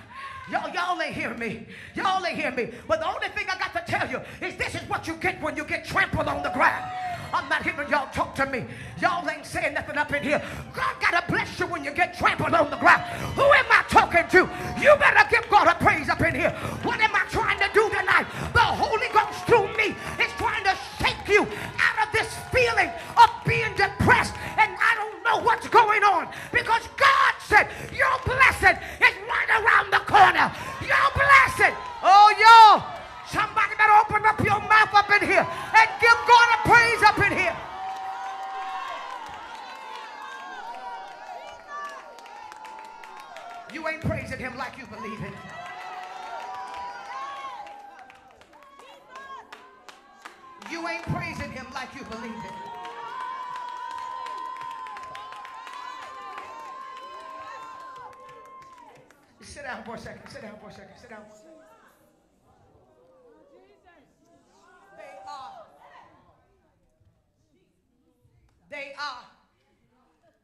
Y'all, y'all ain't hear me. Y'all ain't hear me. But the only thing I got to tell you is this is what you get when you get trampled on the ground. I'm not hearing y'all talk to me. Y'all ain't saying nothing up in here. God gotta bless you when you get trampled on the ground. Who am I talking to? You better give God a praise up in here. What am I trying to do tonight? The Holy Ghost through me is trying to shake you out of this feeling of being depressed and I don't know what's going on because God said your blessing is right around the corner. Your blessing. Oh, y'all. Somebody better open up your mouth up in here and give God a praise up in here. You ain't praising him like you believe in. You ain't praising him like you believe in. Sit down for a second. Sit down for a second. Sit down. They are.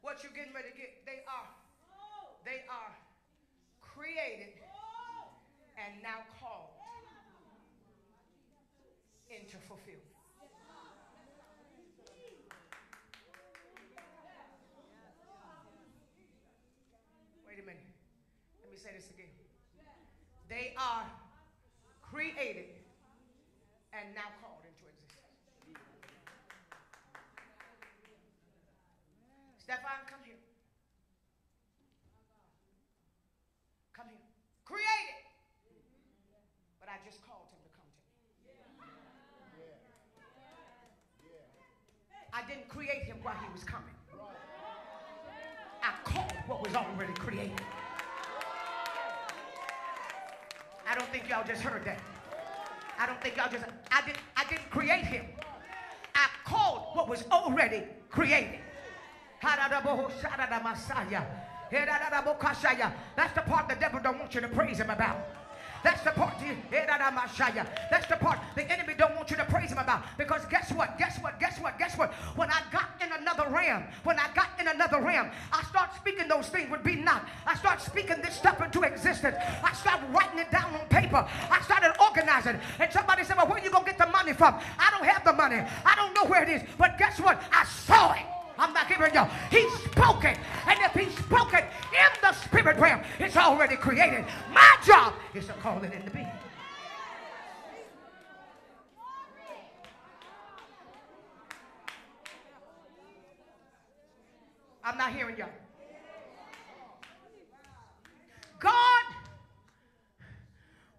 What you're getting ready to get? They are. They are created and now called into fulfillment. Wait a minute. Let me say this again. They are created and now called into existence. Stefan, come here. Come here. Created. But I just called him to come to me. I didn't create him while he was coming. I called what was already created. I don't think y'all just heard that. I don't think y'all just I didn't I didn't create him. I called what was already created. That's the part the devil don't want you to praise him about. That's the part. That's the part the enemy don't want you to praise him about. Because guess what? Guess what? Guess what? Guess what? When I got in another realm, when I got in another realm, I start speaking those things would be not. I start speaking this stuff into existence. I start writing it down on paper. I started organizing. And somebody said, Well, where you gonna get the money from? I don't have the money. I don't know where it is. But guess what? I saw it. I'm not giving. He He's spoken. And if he's spoken in the spirit realm, it's already created. My job is to call it into being. I'm not hearing y'all. God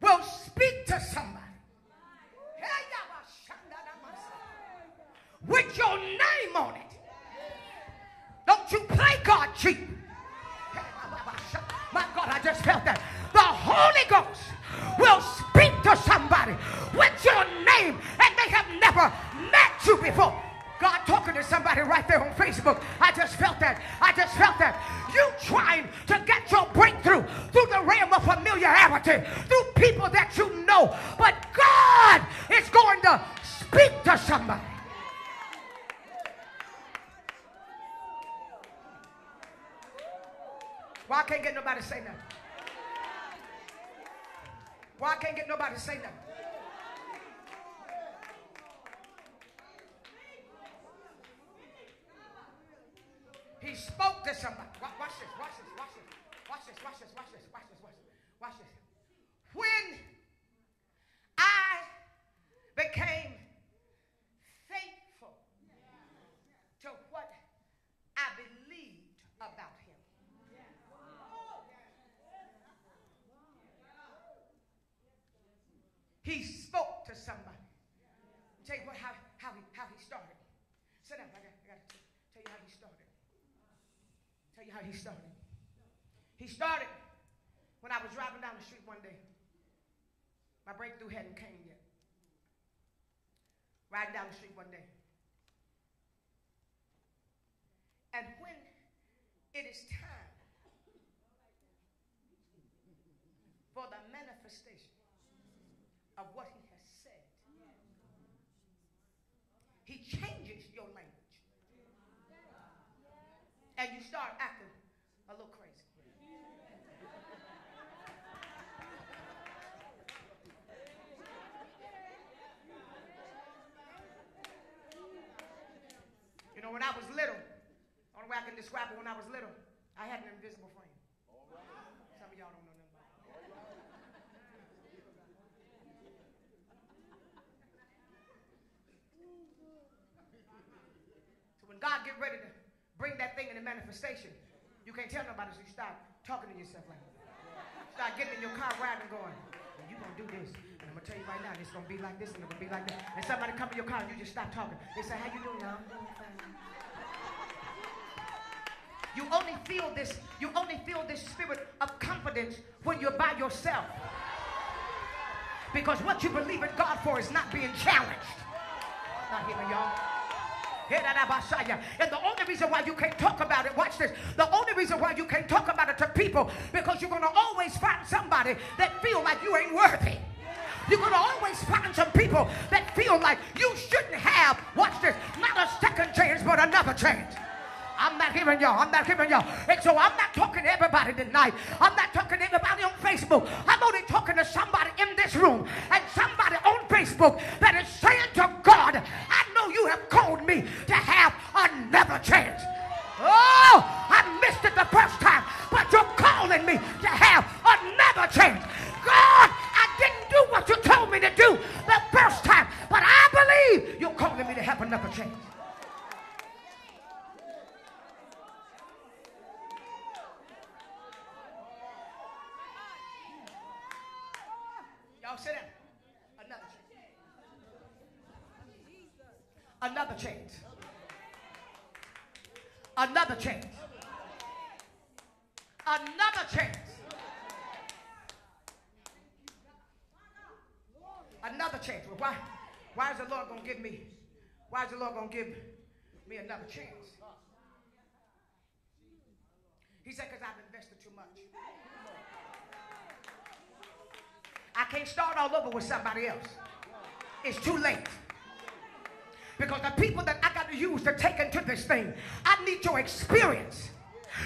will speak to somebody with your name on it. Don't you play God cheap. My God, I just felt that. The Holy Ghost will speak to somebody with your name and they have never met you before. God talking to somebody right there on Facebook. I just felt that. I just felt that. You trying to get your breakthrough through the realm of familiarity, through people that you know. But God is going to speak to somebody. Why I can't get nobody to say nothing? Why I can't get nobody to say nothing? He spoke to somebody. Watch, this, watch this, watch this, watch this, watch this, watch this, watch this, watch this, watch this. When I became faithful to what I believed about him. He spoke to somebody. Tell you what, how, how, he, how he started. Sit down. I got, I got to tell you how he started. Tell you how he started. He started when I was driving down the street one day. My breakthrough hadn't came yet. Riding down the street one day. And when it is time for the manifestation of what he has said, he changes your language. And you start acting a little crazy. You know, when I was little, only way I can describe it when I was little, I had an invisible friend. Some of y'all don't know nothing about it. So when God get ready to bring that thing into manifestation, you can't tell nobody, so you start talking to yourself like that. Start getting in your car riding going, well, you gonna do this. And I'm gonna tell you right now, it's gonna be like this and it's gonna be like that. And somebody come in your car and you just stop talking. They say, how you doing? I'm doing fine. You only feel this, you only feel this spirit of confidence when you're by yourself. Because what you believe in God for is not being challenged. Not hearing y'all. And the only reason why you can't talk about it, watch this. The only reason why you can't talk about it to people because you're going to always find somebody that feel like you ain't worthy. You're going to always find some people that feel like you shouldn't have, watch this, not a second chance, but another chance. I'm not hearing y'all. I'm not hearing y'all. And so I'm not talking to everybody tonight. I'm not talking to everybody on Facebook. I'm only talking to somebody in this room and somebody on Facebook that is saying to God, I know you have called me to have another chance. Oh, I missed it the first time, but you're calling me to have another chance. God, I didn't do what you told me to do the first time, but I believe you're calling me to have another chance. Y'all sit down. Another chance. Another chance. Another chance. Another chance. Another chance. Well, why, why is the Lord going to give me, why is the Lord going to give me another chance? He said, because I've invested too much. I can't start all over with somebody else. It's too late. Because the people that I got to use to take into this thing, I need your experience.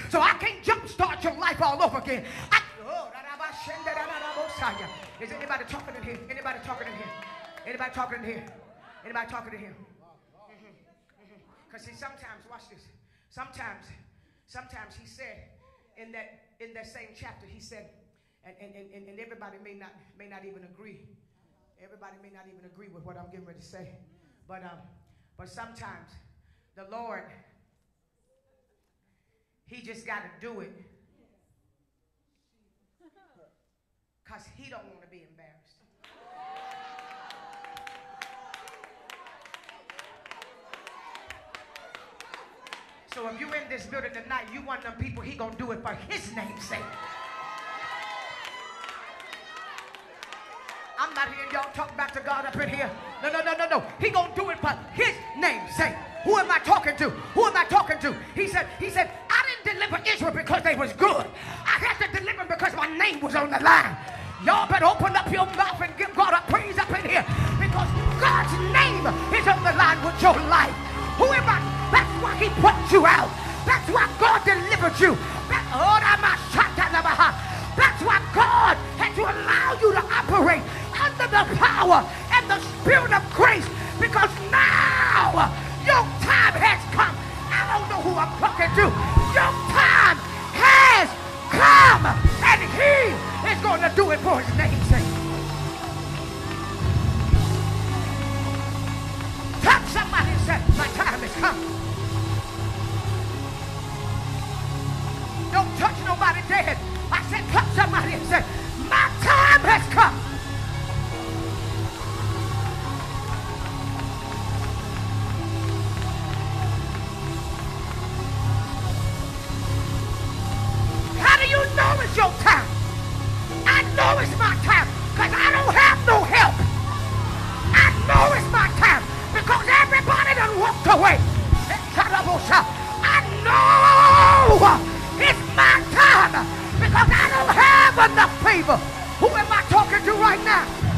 So I can't jumpstart your life all over again. I, oh, is anybody talking in here? Anybody talking in here? Anybody talking in here? Anybody talking in here? Because mm-hmm. mm-hmm. see, sometimes, watch this. Sometimes, sometimes he said in that in that same chapter, he said, and, and, and, and everybody may not may not even agree. Everybody may not even agree with what I'm getting ready to say. But um, but sometimes the Lord, He just got to do it because He don't want to be embarrassed. So if you're in this building tonight, you one of them people, He gonna do it for His name's sake. I'm not y'all talk back to God up in here. No, no, no, no, no. He gonna do it for his name's sake. Who am I talking to? Who am I talking to? He said, he said, I didn't deliver Israel because they was good. I had to deliver because my name was on the line. Y'all better open up your mouth and give God a praise up in here because God's name is on the line with your life. Who am I? That's why he put you out. That's why God delivered you. That, oh, that's why God had to allow you to operate under the power and the spirit of grace because now your time has come. I don't know who I'm talking to. Your time has come and he is going to do it for his name's sake. Touch somebody and say, my time has come. Don't touch nobody dead. I said, touch somebody and say, my time has come. I know it's my time because I don't have enough favor. Who am I talking to right now?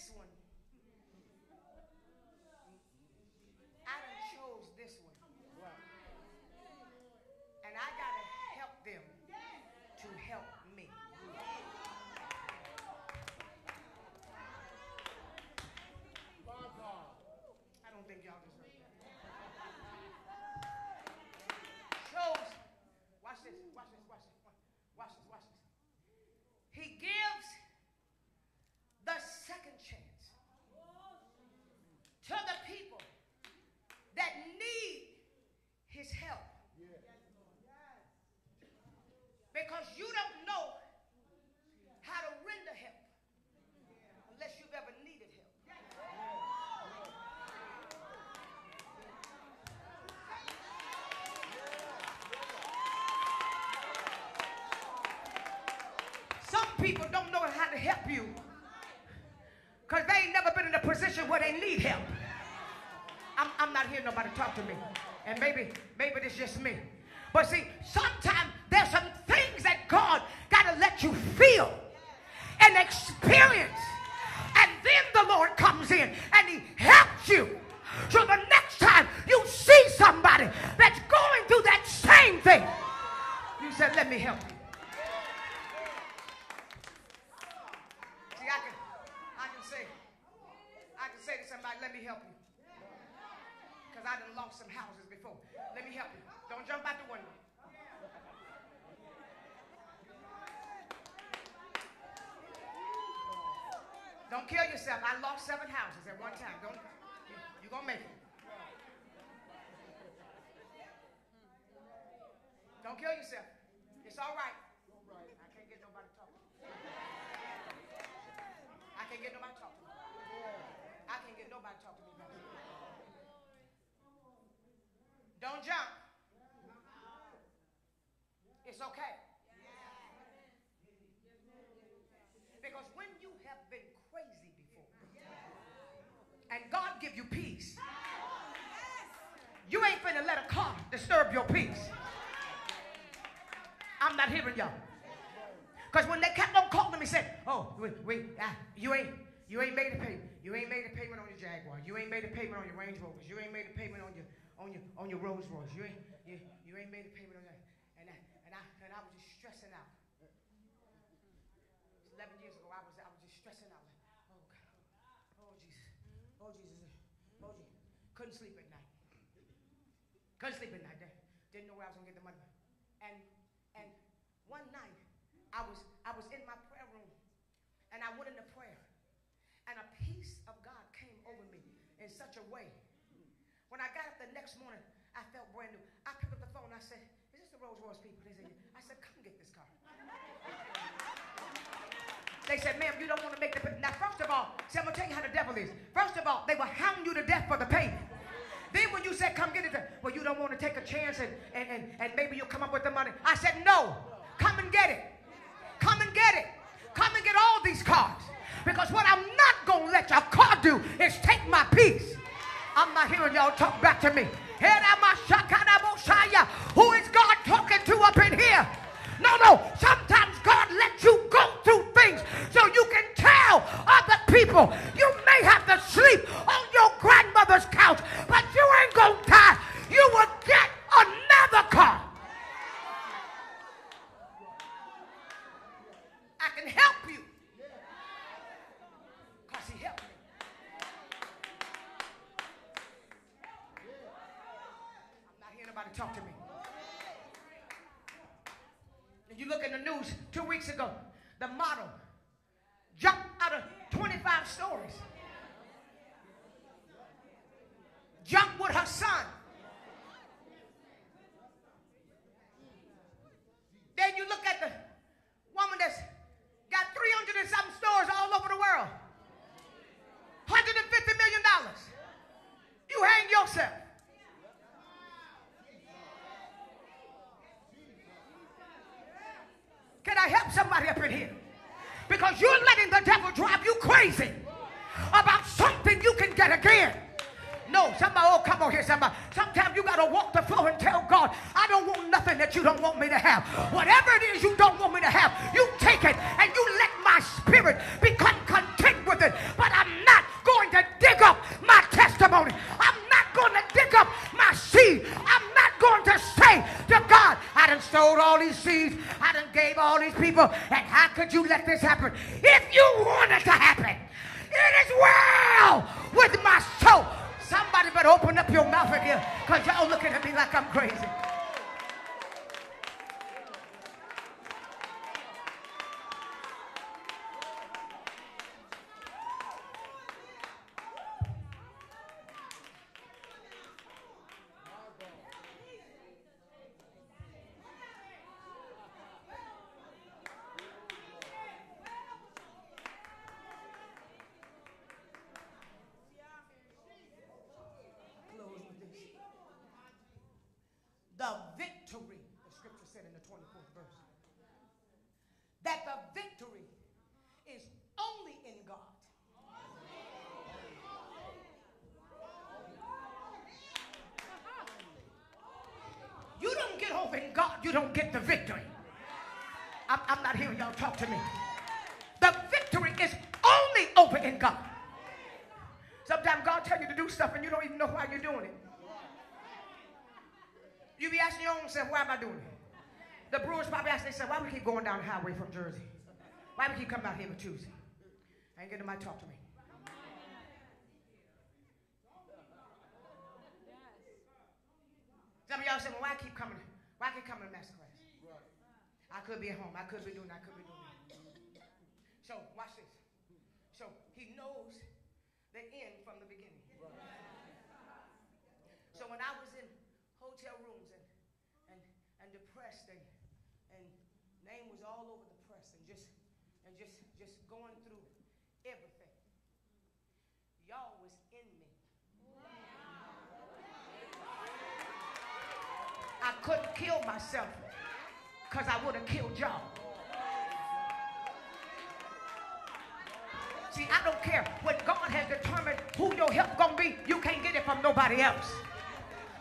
This one, I done chose this one. And I got to help them to help me. I don't think y'all deserve that. Chose. Watch this. Watch this. Watch this. Watch this. Watch this. He gives the second chance to the people that need his help. Because you don't know how to render help unless you've ever needed help. Some people don't know how to help you because they ain't never been in a position where they need help. I'm, I'm not hearing nobody talk to me. And maybe, maybe it's just me. But see, sometimes there's some things that God got to let you feel and experience. And then the Lord comes in and he helps you. So the next time you see somebody that's going through that same thing, you said, let me help you. See, I can, I can say, I can say to somebody, let me help you. Because I done lost some houses before. Let me help you. Don't jump out the window. Don't kill yourself. I lost seven houses at one time. Don't you're gonna make it. Don't kill yourself. It's all right. I can't get nobody talking. I can't get nobody talking. I can't get nobody talking to me. Pastor. Don't jump. Okay. Because when you have been crazy before, and God give you peace, you ain't finna let a car disturb your peace. I'm not hearing y'all. Because when they kept on calling me, said, "Oh, wait, wait, ah, you ain't, you ain't made a payment. You ain't made a payment on your Jaguar. You ain't made a payment on your Range Rovers. You ain't made a payment on your, on your, on your Rolls Royce. You ain't, you, you ain't made a payment on that." And I, and I, was just stressing out. 11 years ago, I was, I was just stressing out. Like, oh God, oh Jesus, oh Jesus, oh Jesus. Couldn't sleep at night. Couldn't sleep at night. Didn't know where I was gonna get the money. And and one night, I was I was in my prayer room, and I went into prayer, and a peace of God came over me in such a way. When I got up the next morning, I felt brand new. I picked up the phone. I said, "Is this the Rolls Royce people?" They said, "I said, come get this car." They said, ma'am, you don't want to make the payment. Now, first of all, see, I'm going to tell you how the devil is. First of all, they will hound you to death for the payment. Then when you said, come get it, well, you don't want to take a chance and, and, and, and maybe you'll come up with the money. I said, no, come and get it. Come and get it. Come and get all these cars. Because what I'm not going to let your car do is take my peace. I'm not hearing y'all talk back to me. Who is God talking to up in here? No, no. Sometimes God lets you go through things so you can tell other people you may have to sleep on your grandmother's couch, but you ain't going to die. You will get another car. I can help you because he helped me. Talk to me. And you look in the news two weeks ago, the model jumped out of 25 stories. Jumped with her son. Then you look at the woman that's got 300 and something stores all over the world. $150 million. You hang yourself. help somebody up in here. Because you're letting the devil drive you crazy about something you can get again. No, somebody, oh, come on here, somebody. Sometimes you got to walk the floor and tell God, I don't want nothing that you don't want me to have. Whatever it is you don't want me to have, you take it and you let my spirit become content with it. But I'm not going to dig up my testimony. Sowed all these seeds. I done gave all these people. And how could you let this happen? If you want it to happen, it is well with my soul. Somebody better open up your mouth again because y'all looking at me like I'm crazy. the victory, the scripture said in the 24th verse, that the victory is only in God. You don't get over in God, you don't get the victory. I'm, I'm not hearing y'all talk to me. The victory is only over in God. Sometimes God tell you to do stuff and you don't even know why you're doing it. You be asking your own self, why am I doing? The brewers probably ask said, why we keep going down the highway from Jersey? Why we keep coming out here with Tuesday? I ain't getting my talk to me. Some of y'all say, well, why I keep coming? Why I keep coming to master class? I could be at home. I could be doing. I could be doing. That. So watch this. So he knows the end from the beginning. So when I was in hotel rooms and, and, and depressed and, and name was all over the press and just and just just going through everything. Y'all was in me. I couldn't kill myself because I would have killed y'all. See, I don't care. When God has determined who your help gonna be, you can't get it from nobody else.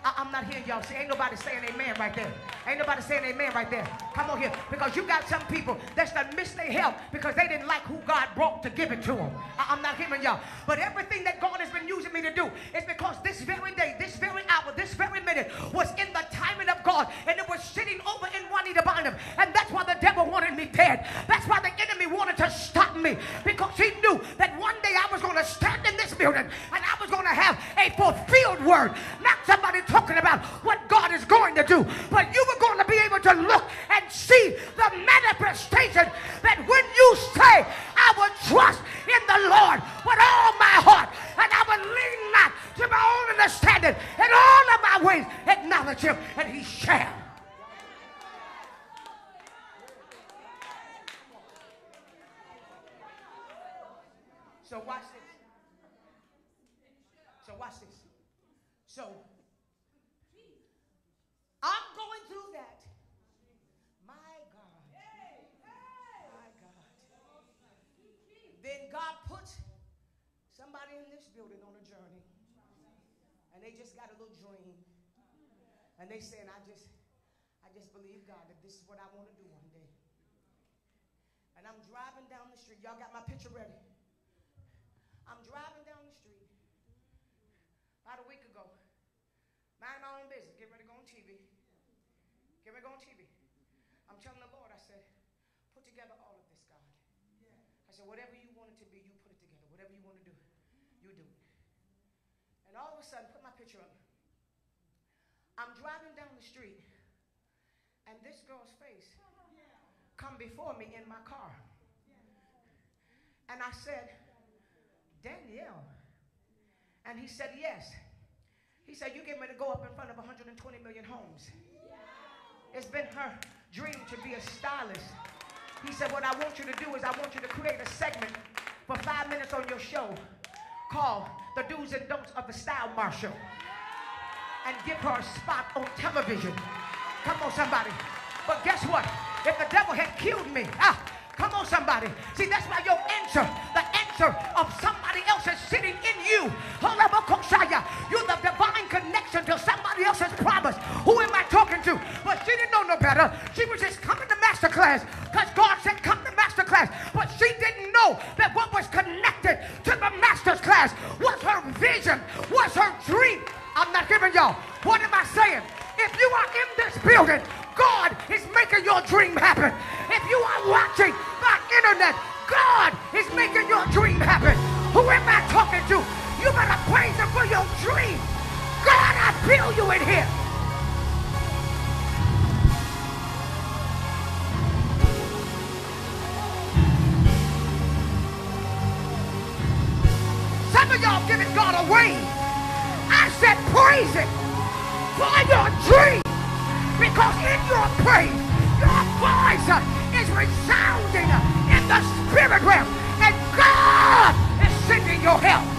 I, am not hearing y'all. See, ain't nobody saying amen right there. Ain't nobody saying amen right there. Come on here. Because you got some people that's done missed their help because they didn't like who God brought to give it to them. I, am not hearing y'all. But everything that God has been using me to do is because this very day, this very hour, this very minute was in the timing of God. And it was sitting over in Juanita Bynum. And that's why the devil wanted me dead. That's why the enemy wanted to stop me. Because he knew that one day I was going to stand in this building and I was going to have a fulfilled word. Not somebody talking about what God is going to do, but you were going to be able to look and see the manifestation that when you say, I will trust in the Lord with all my heart, and I will lean not to my own understanding, in all of my ways acknowledge him, and he shall. So watch this. So watch this. So I'm going through that. My God. My God. Then God put somebody in this building on a journey. And they just got a little dream. And they saying, I just, I just believe God that this is what I want to do one day. And I'm driving down the street. Y'all got my picture ready. I'm driving down the street about a week ago. Mind my own business. Get ready to go on TV. Get ready to go on TV. I'm telling the Lord, I said, put together all of this, God. I said, whatever you want it to be, you put it together. Whatever you want to do, you do it. And all of a sudden, put my picture up. I'm driving down the street, and this girl's face come before me in my car. And I said, Danielle. And he said, yes. He said, you get me to go up in front of 120 million homes. It's been her dream to be a stylist. He said, what I want you to do is I want you to create a segment for five minutes on your show called The Do's and Don'ts of the Style Marshal and give her a spot on television. Come on, somebody. But guess what? If the devil had killed me, ah, come on, somebody. See, that's why your answer, the answer of somebody else is sitting in you. You're the divine connection to somebody else's promise. Who am I talking to? But she didn't know no better. She was just coming to master class because God said, come to master class. But she didn't know that what was connected to the master's class was her vision, was her dream. I'm not giving y'all. What am I saying? If you are in this building, God is making your dream happen. If you are watching by internet, God is making your dream happen. Who am I talking to? You better praise him for your dream. God, I feel you in here. Some of y'all giving God away. Said praise him for your dream. Because in your praise, your voice is resounding in the spirit realm. And God is sending your help.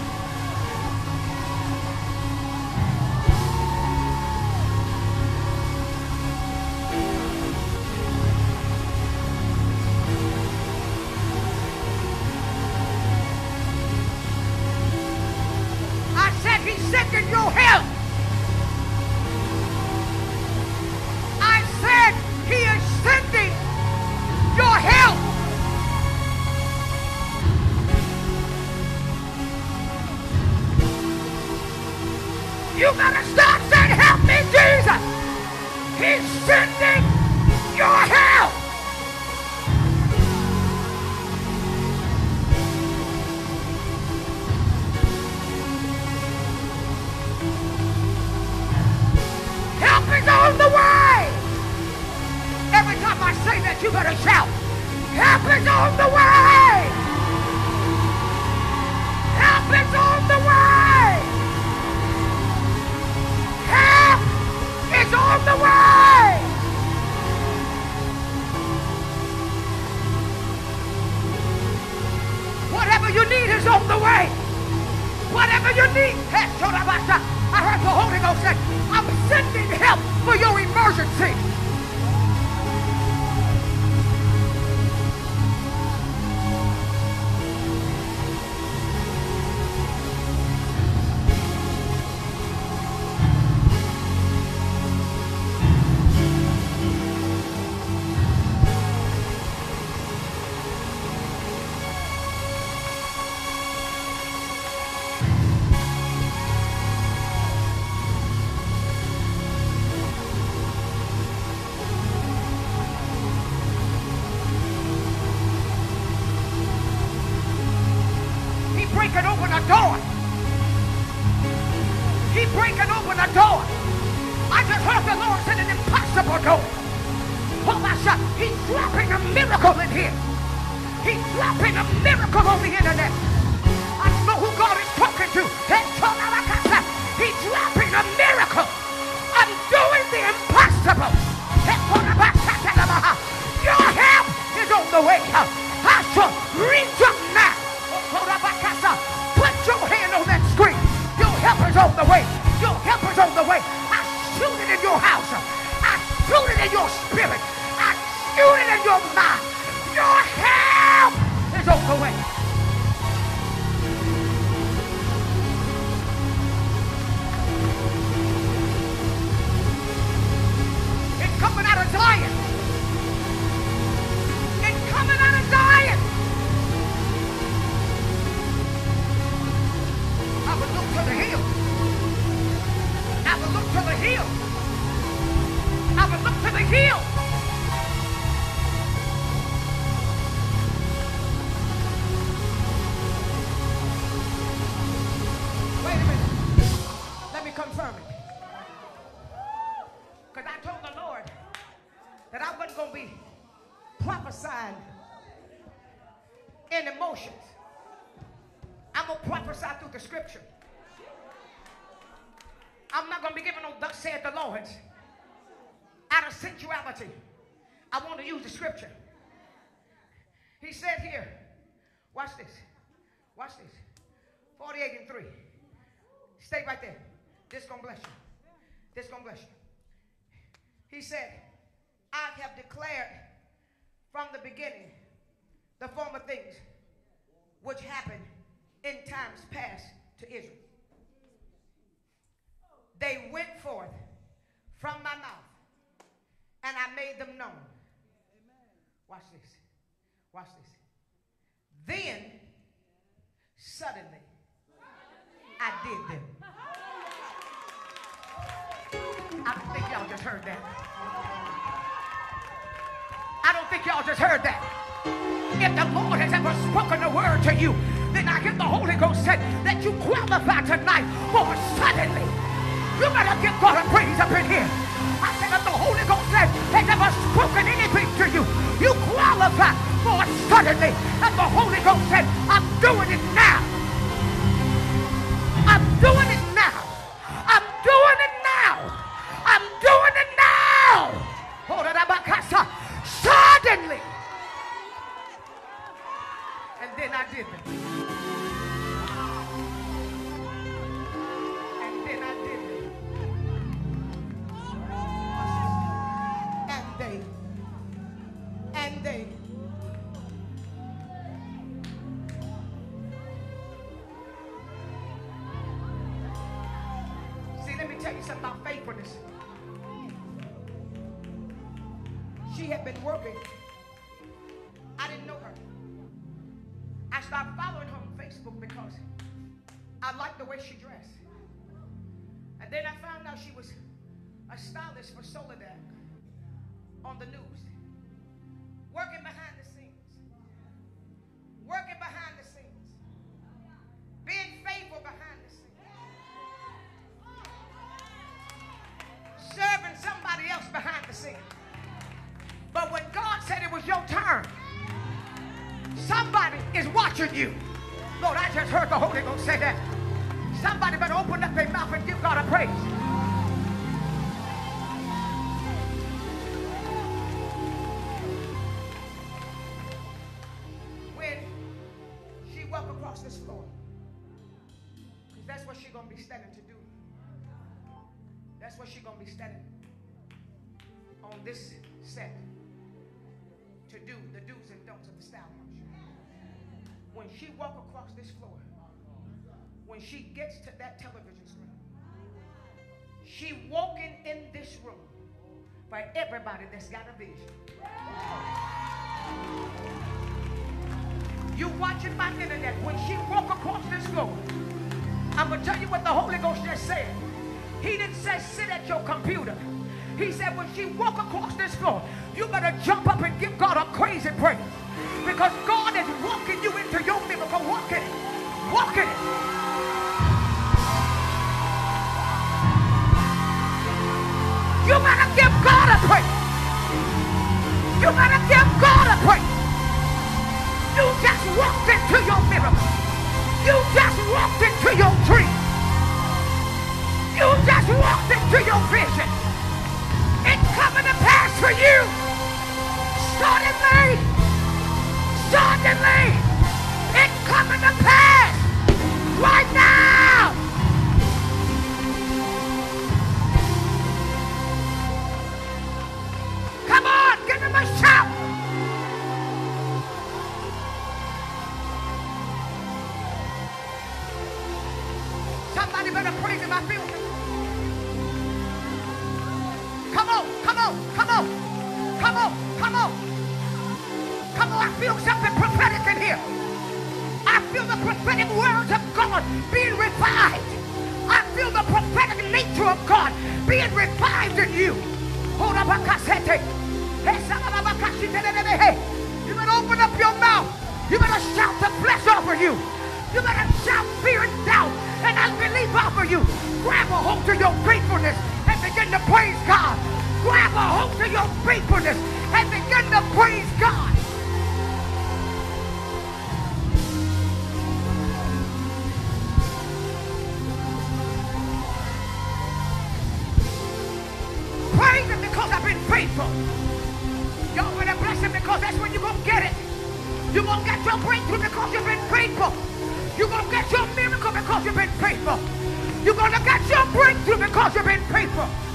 beginning the former things which happened in times past to Israel. They went forth from my mouth, and I made them known. Watch this. Watch this. Then, suddenly, I did them. I think y'all just heard that. I don't think y'all just heard that. If the Lord has ever spoken a word to you, then I hear the Holy Ghost said that you qualify tonight for suddenly. You better give God a praise up in here. I said if the Holy Ghost said, has ever spoken anything to you, you qualify for suddenly. And the Holy Ghost said, I'm doing it now. because you've been faithful. You're going to get your breakthrough because you've been faithful.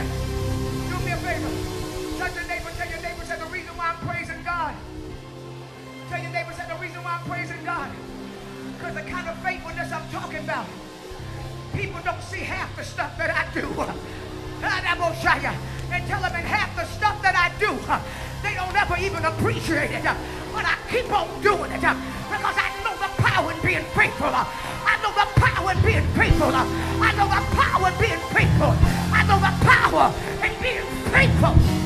Amen. Do me a favor. Tell your neighbor. Tell your neighbor. Say the reason why I'm praising God. Tell your neighbor. Say the reason why I'm praising God. Because the kind of faithfulness I'm talking about. People don't see half the stuff that I do. And tell them in half the stuff that I do, they don't ever even appreciate it. But I keep on doing it because I know the power in being faithful. I know the power in being faithful. I know the power in being faithful rise over power and being faithful.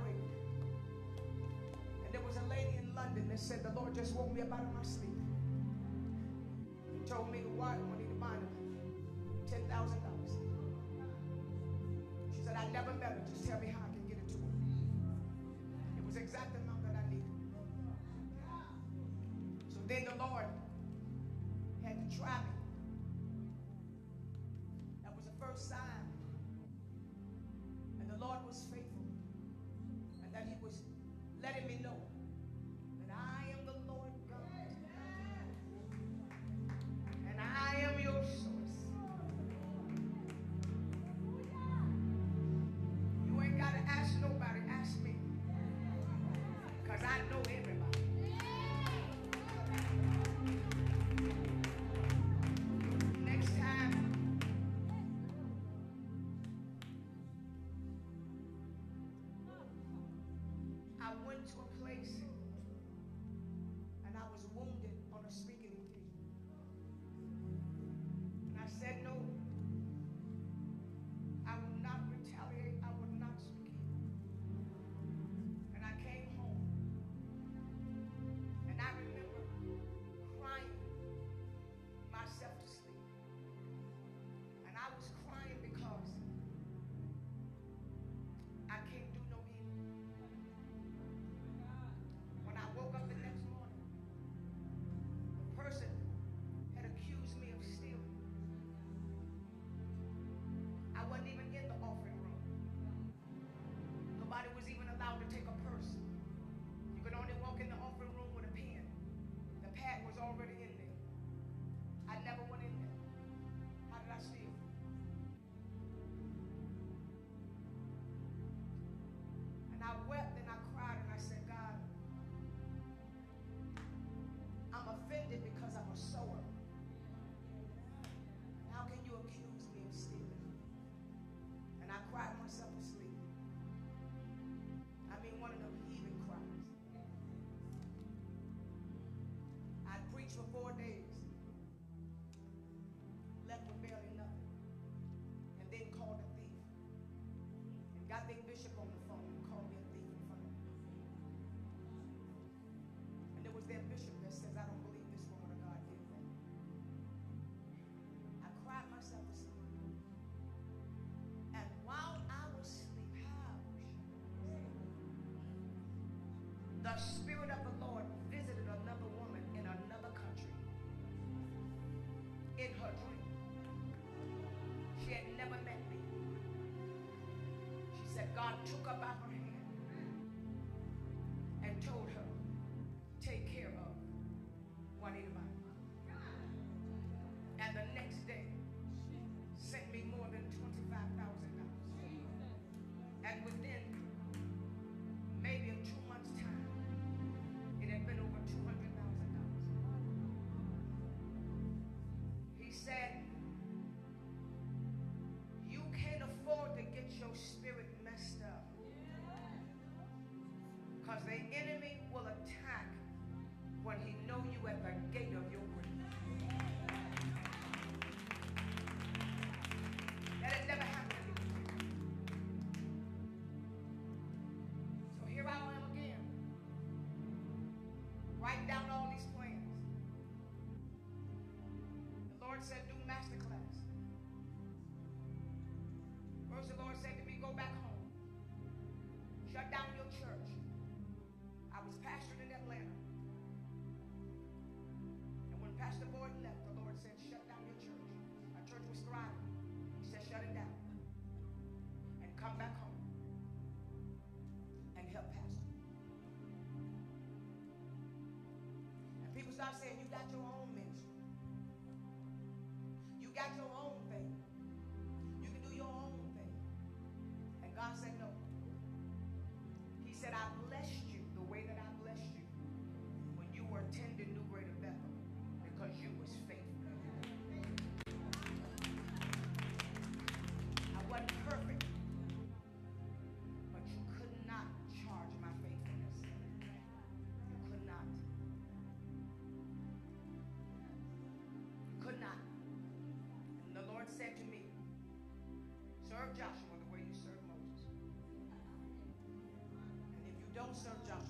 prayed. And there was a lady in London that said, The Lord just woke me up out of my sleep. He told me to wire money to mine $10,000. She said, I never met her. Just tell me how I can get it to her. It was the exact amount that I needed. So then the Lord had to try me for four days, left with barely nothing, and then called a thief. And got their bishop on the phone and called me a thief in front of me. And it was that bishop that says, I don't believe this woman of God did that. I cried myself to sleep. And while I was asleep, how? The Thursday. stop saying serve Joshua the way you serve Moses. And if you don't serve Joshua,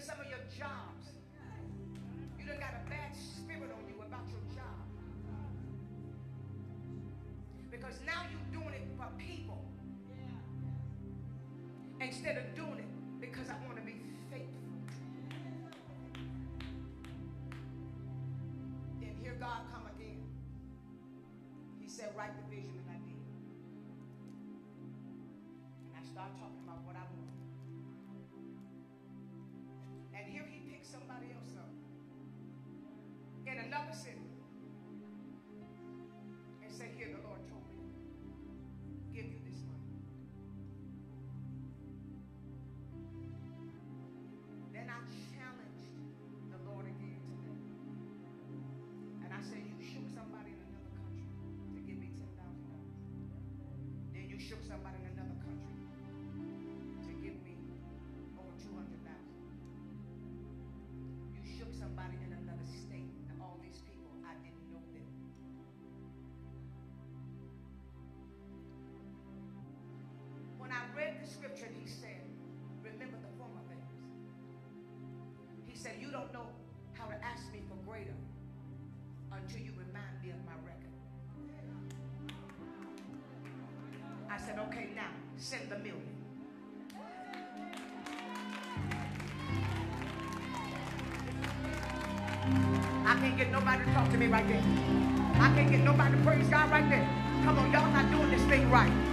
some of your job. others and say, Here, the Lord told me, give you this money. Then I challenged the Lord again today. And I said, You shook somebody in another country to give me $10,000. Then you shook somebody. scripture he said, Remember the former things. He said, You don't know how to ask me for greater until you remind me of my record. I said, Okay, now send the million. I can't get nobody to talk to me right there. I can't get nobody to praise God right there. Come on, y'all not doing this thing right.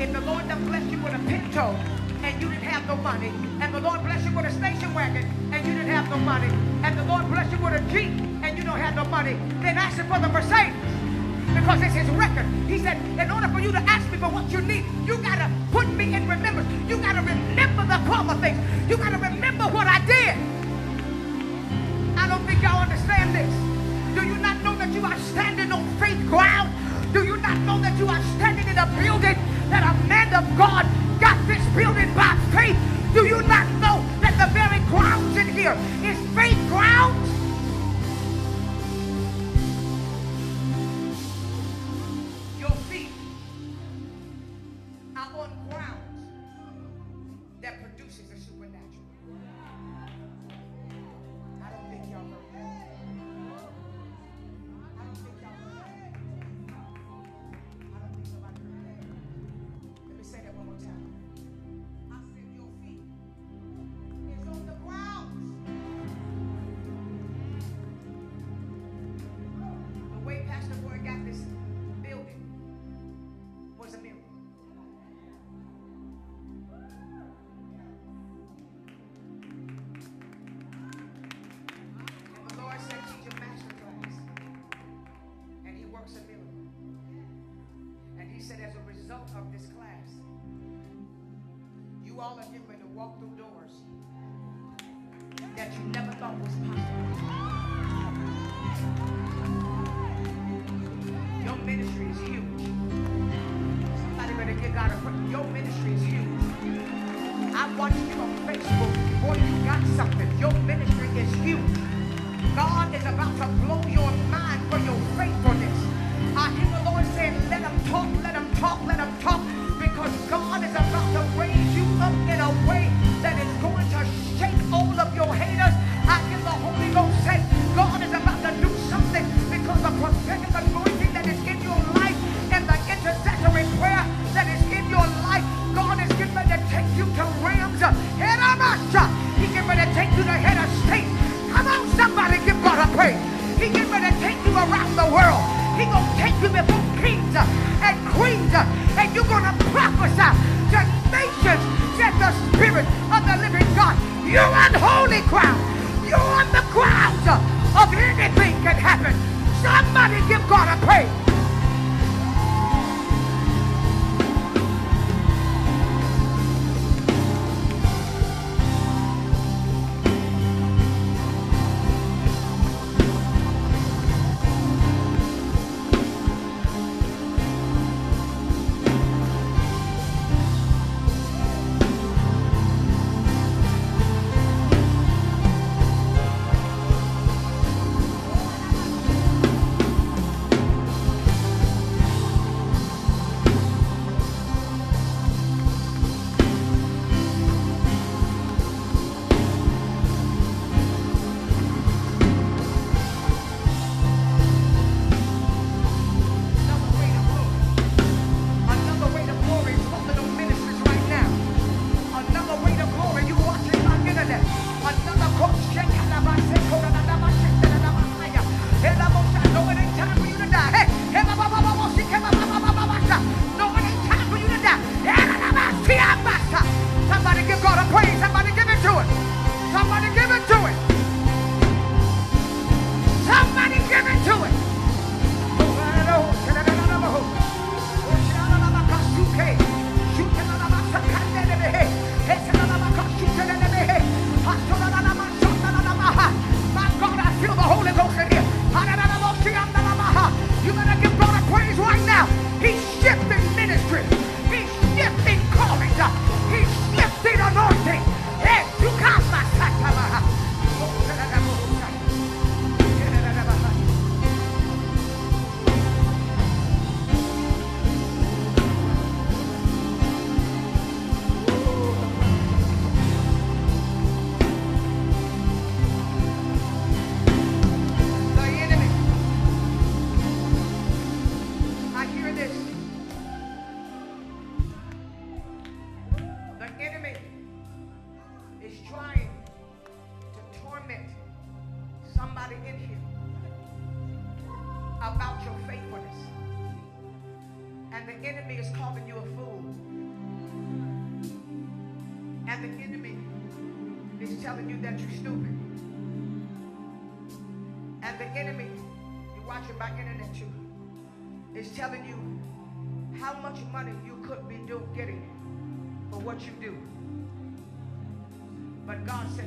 If the Lord done blessed you with a pinto and you didn't have no money, and the Lord blessed you with a station wagon and you didn't have no money, and the Lord blessed you with a Jeep and you don't have no money, then ask him for the Mercedes because it's his record. He said, in order for you to ask me for what you need, you gotta put me in remembrance. You gotta remember the former things. You gotta remember what I did. God that you never thought was possible. Your ministry is huge. Somebody better get God a Your ministry is huge. I watched you on Facebook. Boy, you got something. Your ministry is huge. God is about to blow your mind for your faithfulness.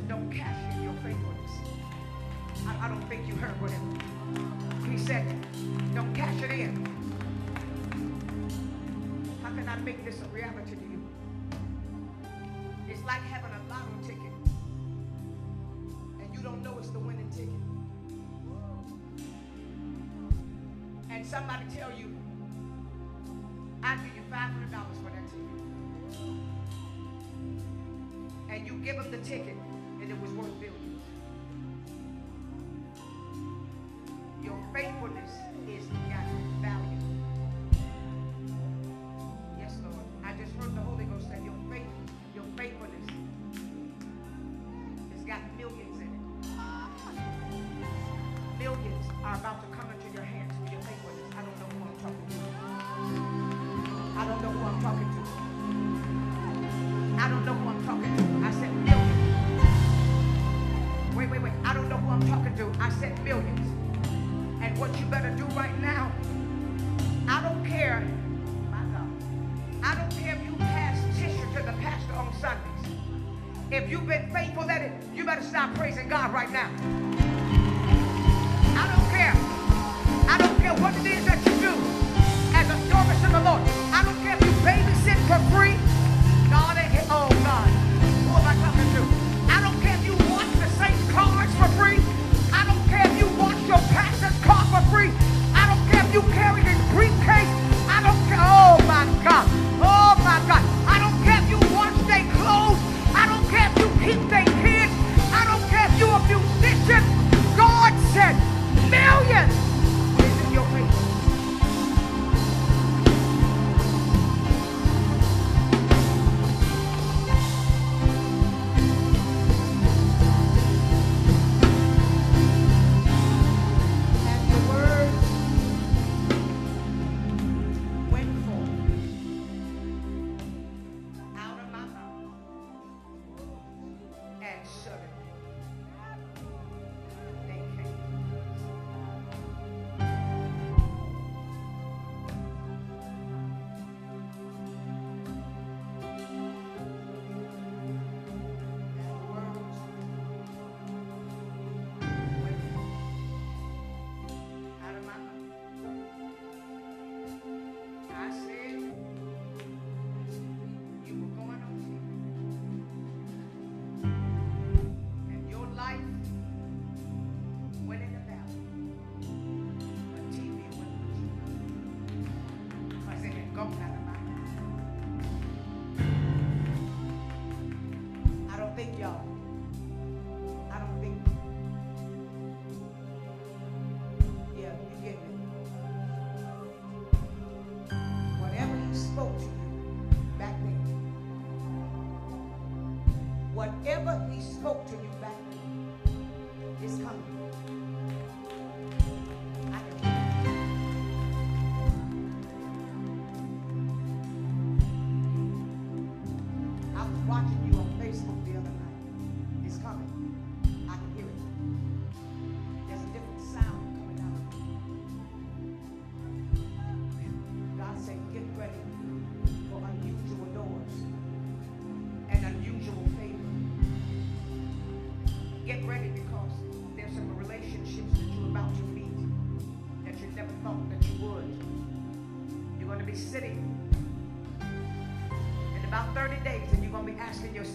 said, Don't cash in your faithfulness. I, I don't think you heard what. He said, Don't cash it in. How can I make this a reality to you? It's like having a lotto ticket and you don't know it's the winning ticket. And somebody tell you, I'll give you $500 for that ticket. And you give them the ticket and it was worth building.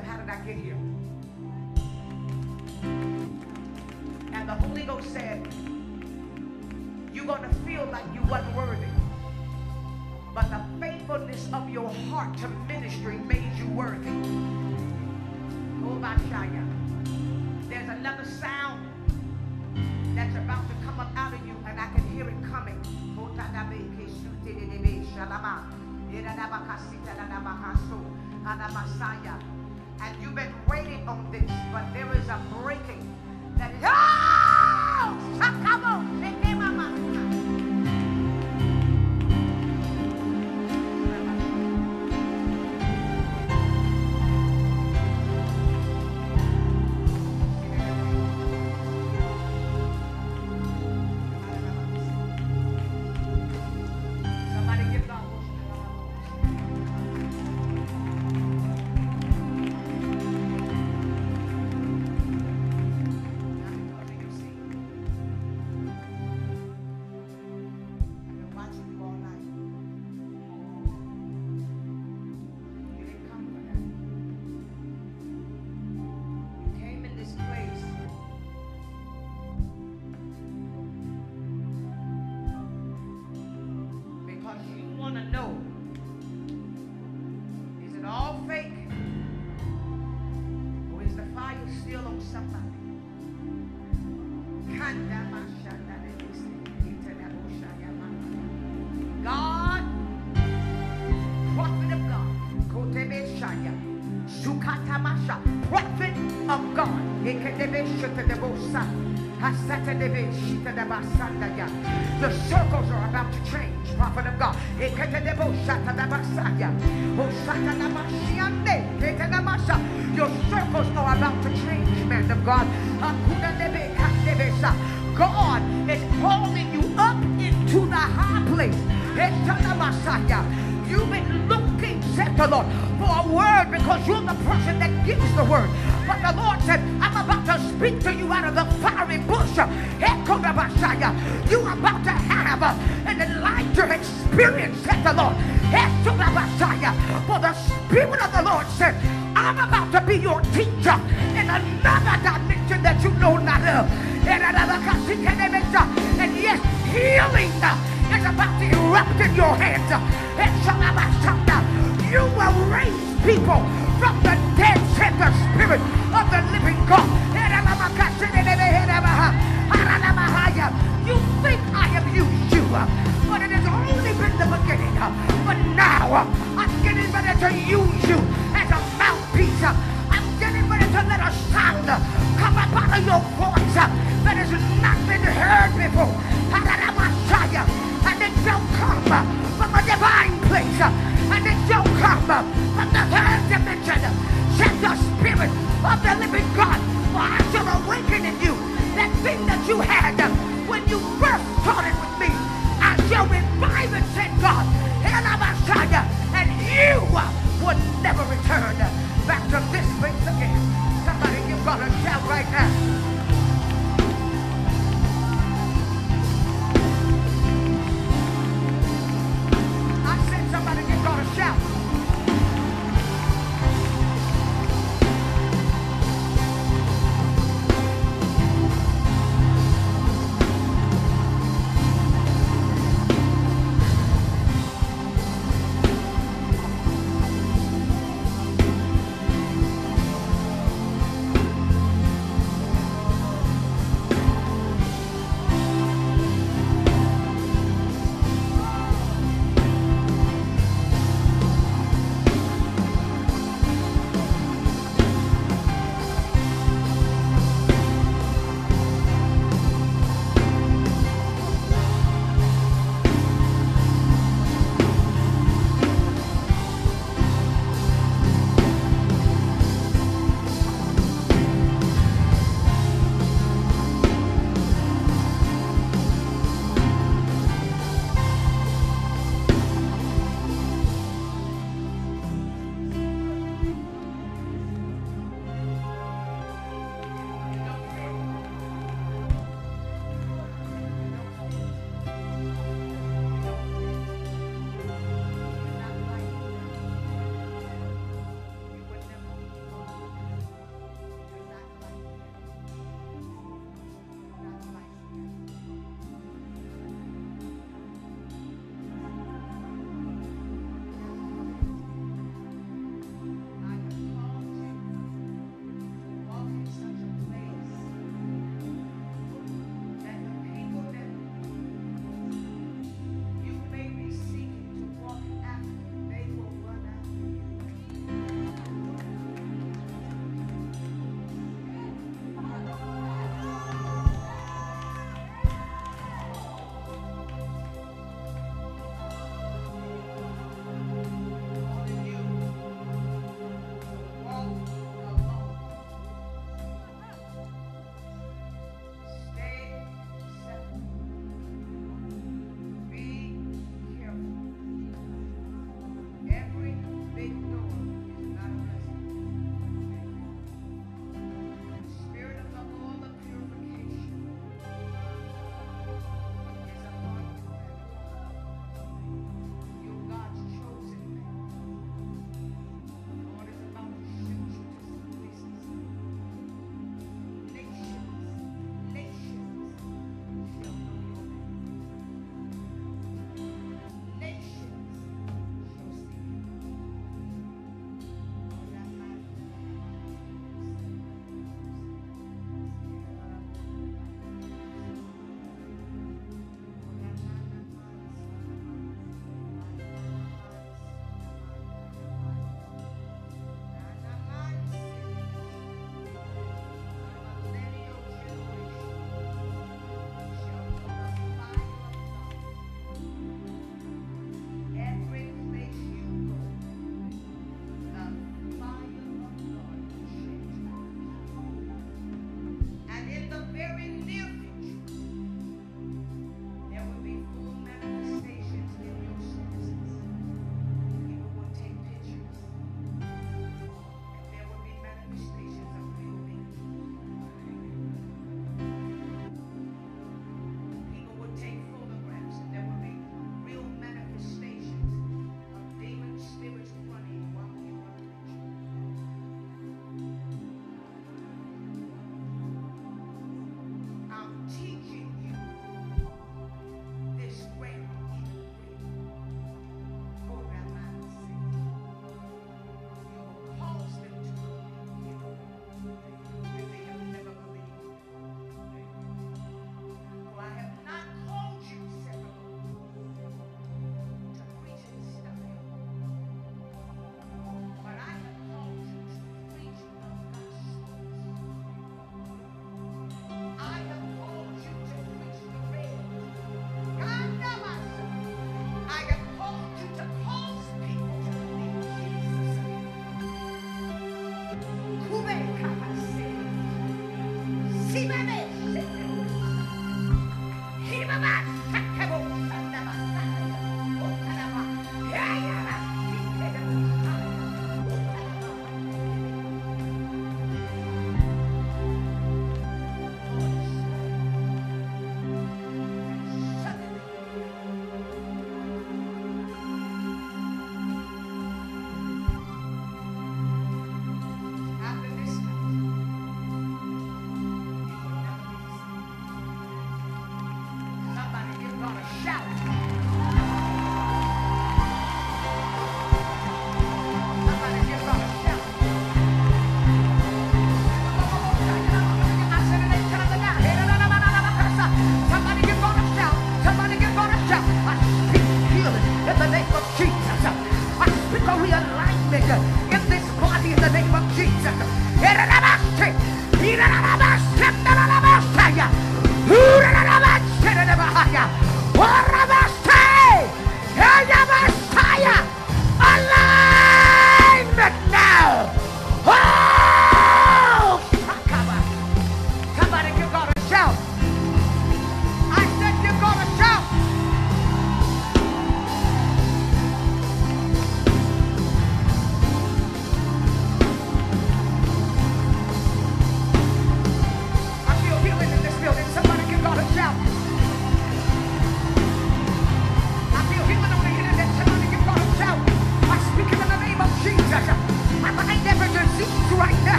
said, How did I get here? And the Holy Ghost said, You're going to feel like you weren't worthy. But the faithfulness of your heart to ministry made you worthy. Oh, my Shia. There's another sound that's about to come up out of you, and I can hear it coming. Shalaman and you've been waiting on this, but there is a break. The circles are about to change, prophet of God. Your circles are about to change, man of God. God is calling you up into the high place. You've been looking, said the Lord, for a word because you're the person that gives the word.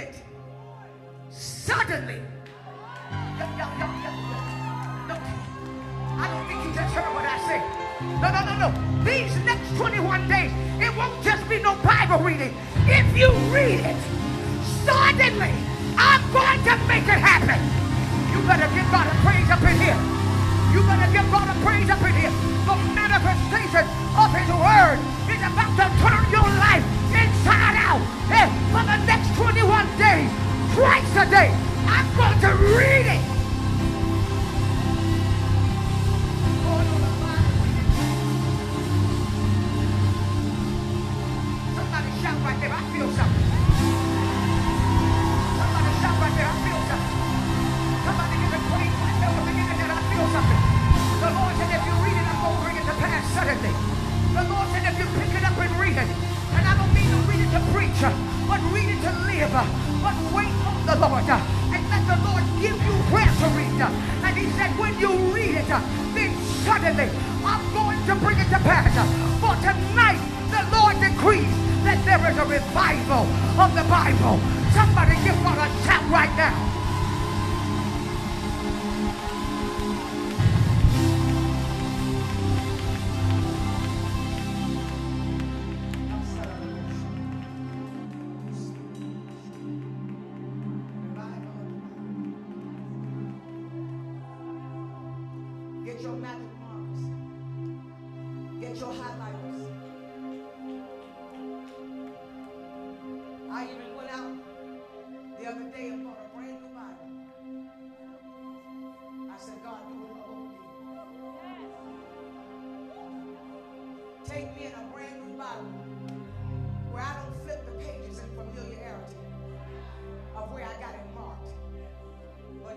it. Suddenly. I don't think you just heard what I say. No, no, no, no. These next 21 days, it won't just be no Bible reading. If you read it, suddenly, I'm going to make it happen. You better give God a praise up in here. You better give God a praise up in here. The manifestation of his word is about to turn your life inside out. Hey, for the next one day, twice a day. I'm going to read it.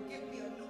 Give me, a. Lord.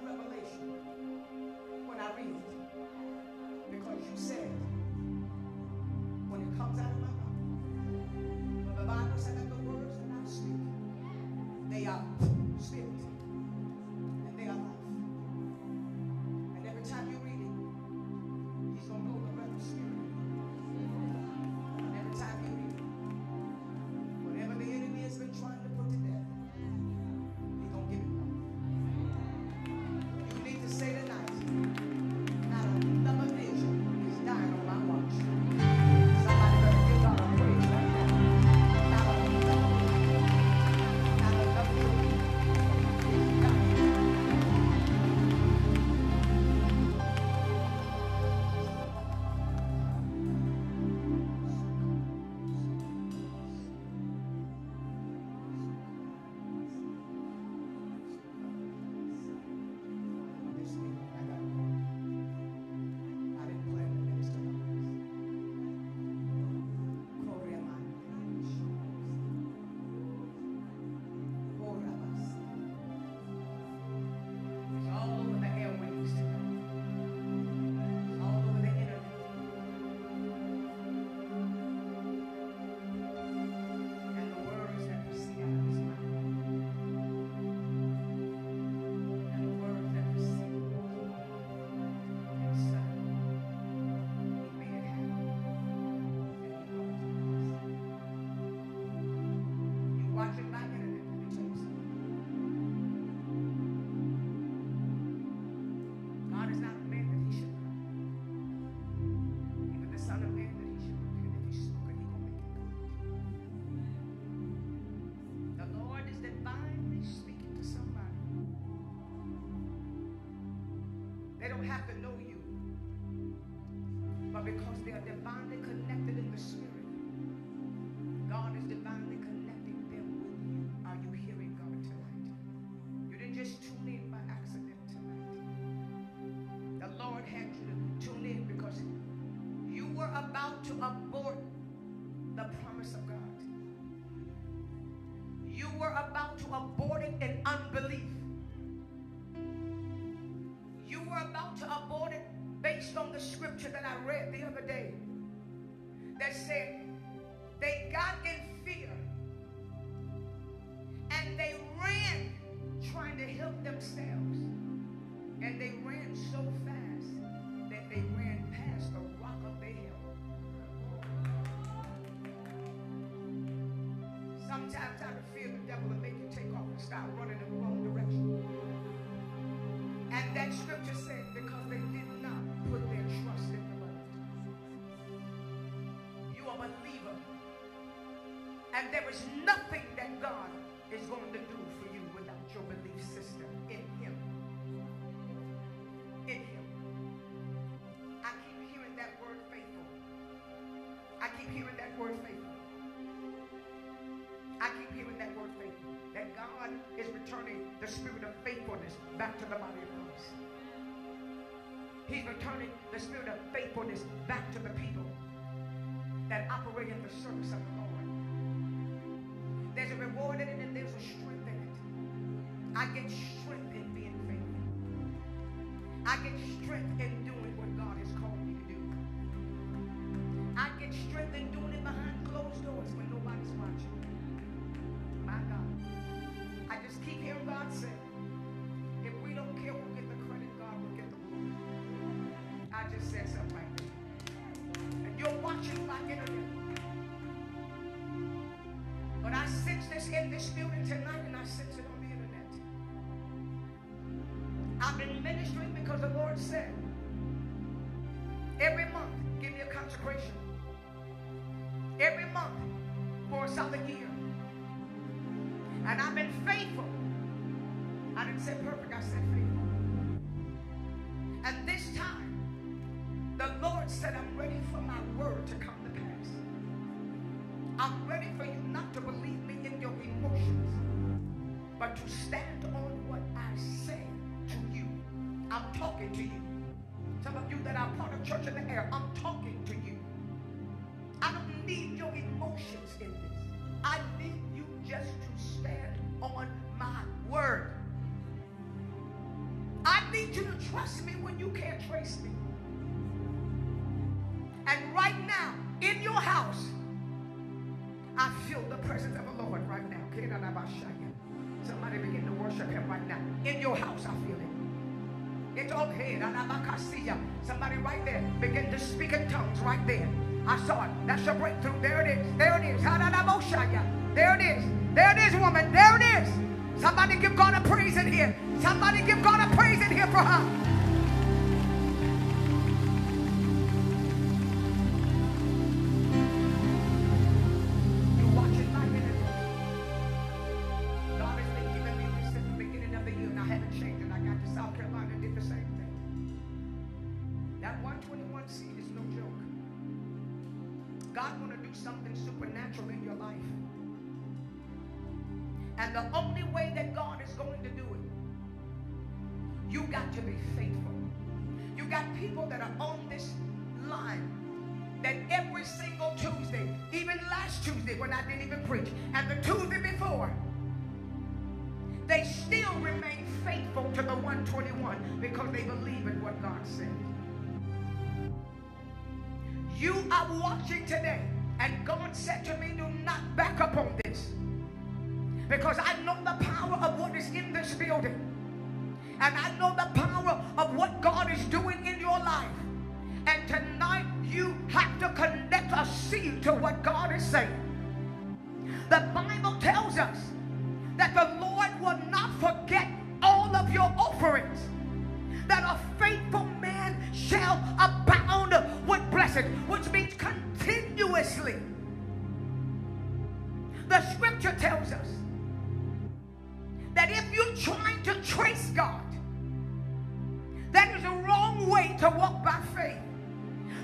Say. And there is nothing that God is going to do for you without your belief system in Him. In Him. I keep hearing that word faithful. I keep hearing that word faithful. I keep hearing that word faithful. That God is returning the spirit of faithfulness back to the body of Christ. He's returning the spirit of faithfulness back to the people that operate in the service of the Lord. There's a reward in it and there's a strength in it. I get strength in being faithful. I get strength in doing what God has called me to do. I get strength in doing it behind closed doors when nobody's watching. My God. I just keep hearing God in said, every month, give me a consecration. Every month for a solid year. And I've been faithful. I didn't say perfect, I said faithful. And this time, the Lord said, I'm ready for my word to come church in the air, I'm talking to you. I don't need your emotions in this. I need you just to stand on my word. I need you to trust me when you can't trace me. And right now, in your house, I feel the presence of the Lord right now. Somebody begin to worship him right now. In your house, I feel it. It's here. Somebody right there begin to speak in tongues right there. I saw it. That's your breakthrough. There it is. There it is. There it is. There it is, woman. There it is. Somebody give God a praise in here. Somebody give God a praise in here for her. And the only way that God is going to do it, you got to be faithful. You got people that are on this line that every single Tuesday, even last Tuesday when I didn't even preach, and the Tuesday before, they still remain faithful to the 121 because they believe in what God said. You are watching today, and God said to me, Do not back up on this. Because I know the power of what is in this building. And I know the power of what God is doing in your life. And tonight you have to connect a seed to what God is saying. The Bible tells us that the Lord will not forget all of your offerings. That a faithful man shall abound with blessing, which means continuously. The scripture tells us that if you're trying to trace God, that is a wrong way to walk by faith.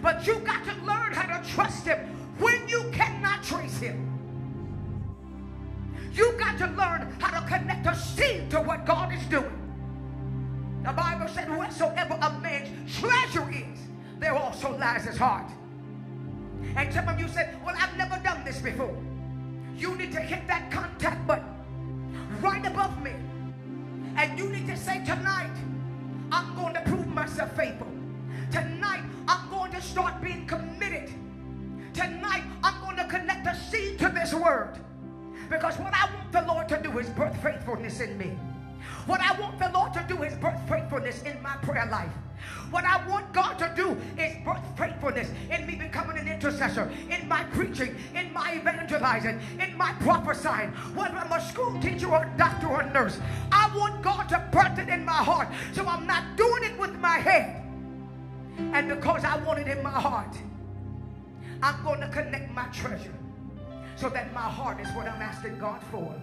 But you got to learn how to trust Him when you cannot trace Him. You got to learn how to connect a seed to what God is doing. The Bible said, wheresoever a man's treasure is, there also lies his heart. And some of you said, well, I've never done this before. You need to hit that contact button right above me. And you need to say, tonight, I'm going to prove myself faithful. Tonight, I'm going to start being committed. Tonight, I'm going to connect a seed to this word. Because what I want the Lord to do is birth faithfulness in me. What I want the Lord to do is birth faithfulness in my prayer life. What I want God to do is birth faithfulness in me becoming an intercessor, in my preaching, in my evangelizing, in my prophesying, whether I'm a school teacher or a doctor or a nurse. I want God to birth it in my heart so I'm not doing it with my head. And because I want it in my heart, I'm going to connect my treasure so that my heart is what I'm asking God for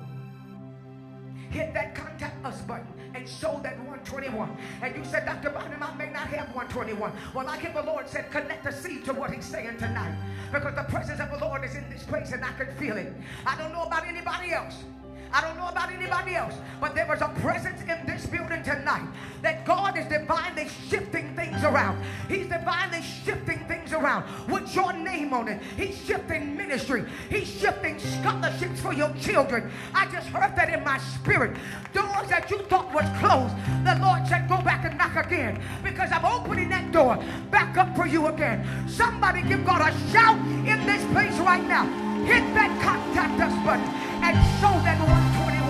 hit that contact us button and show that 121. And you said, Dr. Bynum, I may not have 121. Well, I hear the Lord said, connect the seed to what he's saying tonight. Because the presence of the Lord is in this place and I can feel it. I don't know about anybody else. I don't know about anybody else, but there was a presence in this building tonight that God is divinely shifting things around. He's divinely shifting things around with your name on it. He's shifting ministry. He's shifting scholarships for your children. I just heard that in my spirit. Doors that you thought was closed, the Lord said, go back and knock again because I'm opening that door back up for you again. Somebody give God a shout in this place right now. Hit that contact us button and show that 121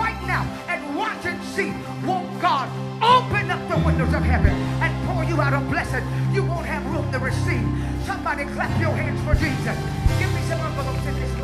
right now and watch and see won't God open up the windows of heaven and pour you out a blessing you won't have room to receive. Somebody clap your hands for Jesus. Give me some envelopes in this.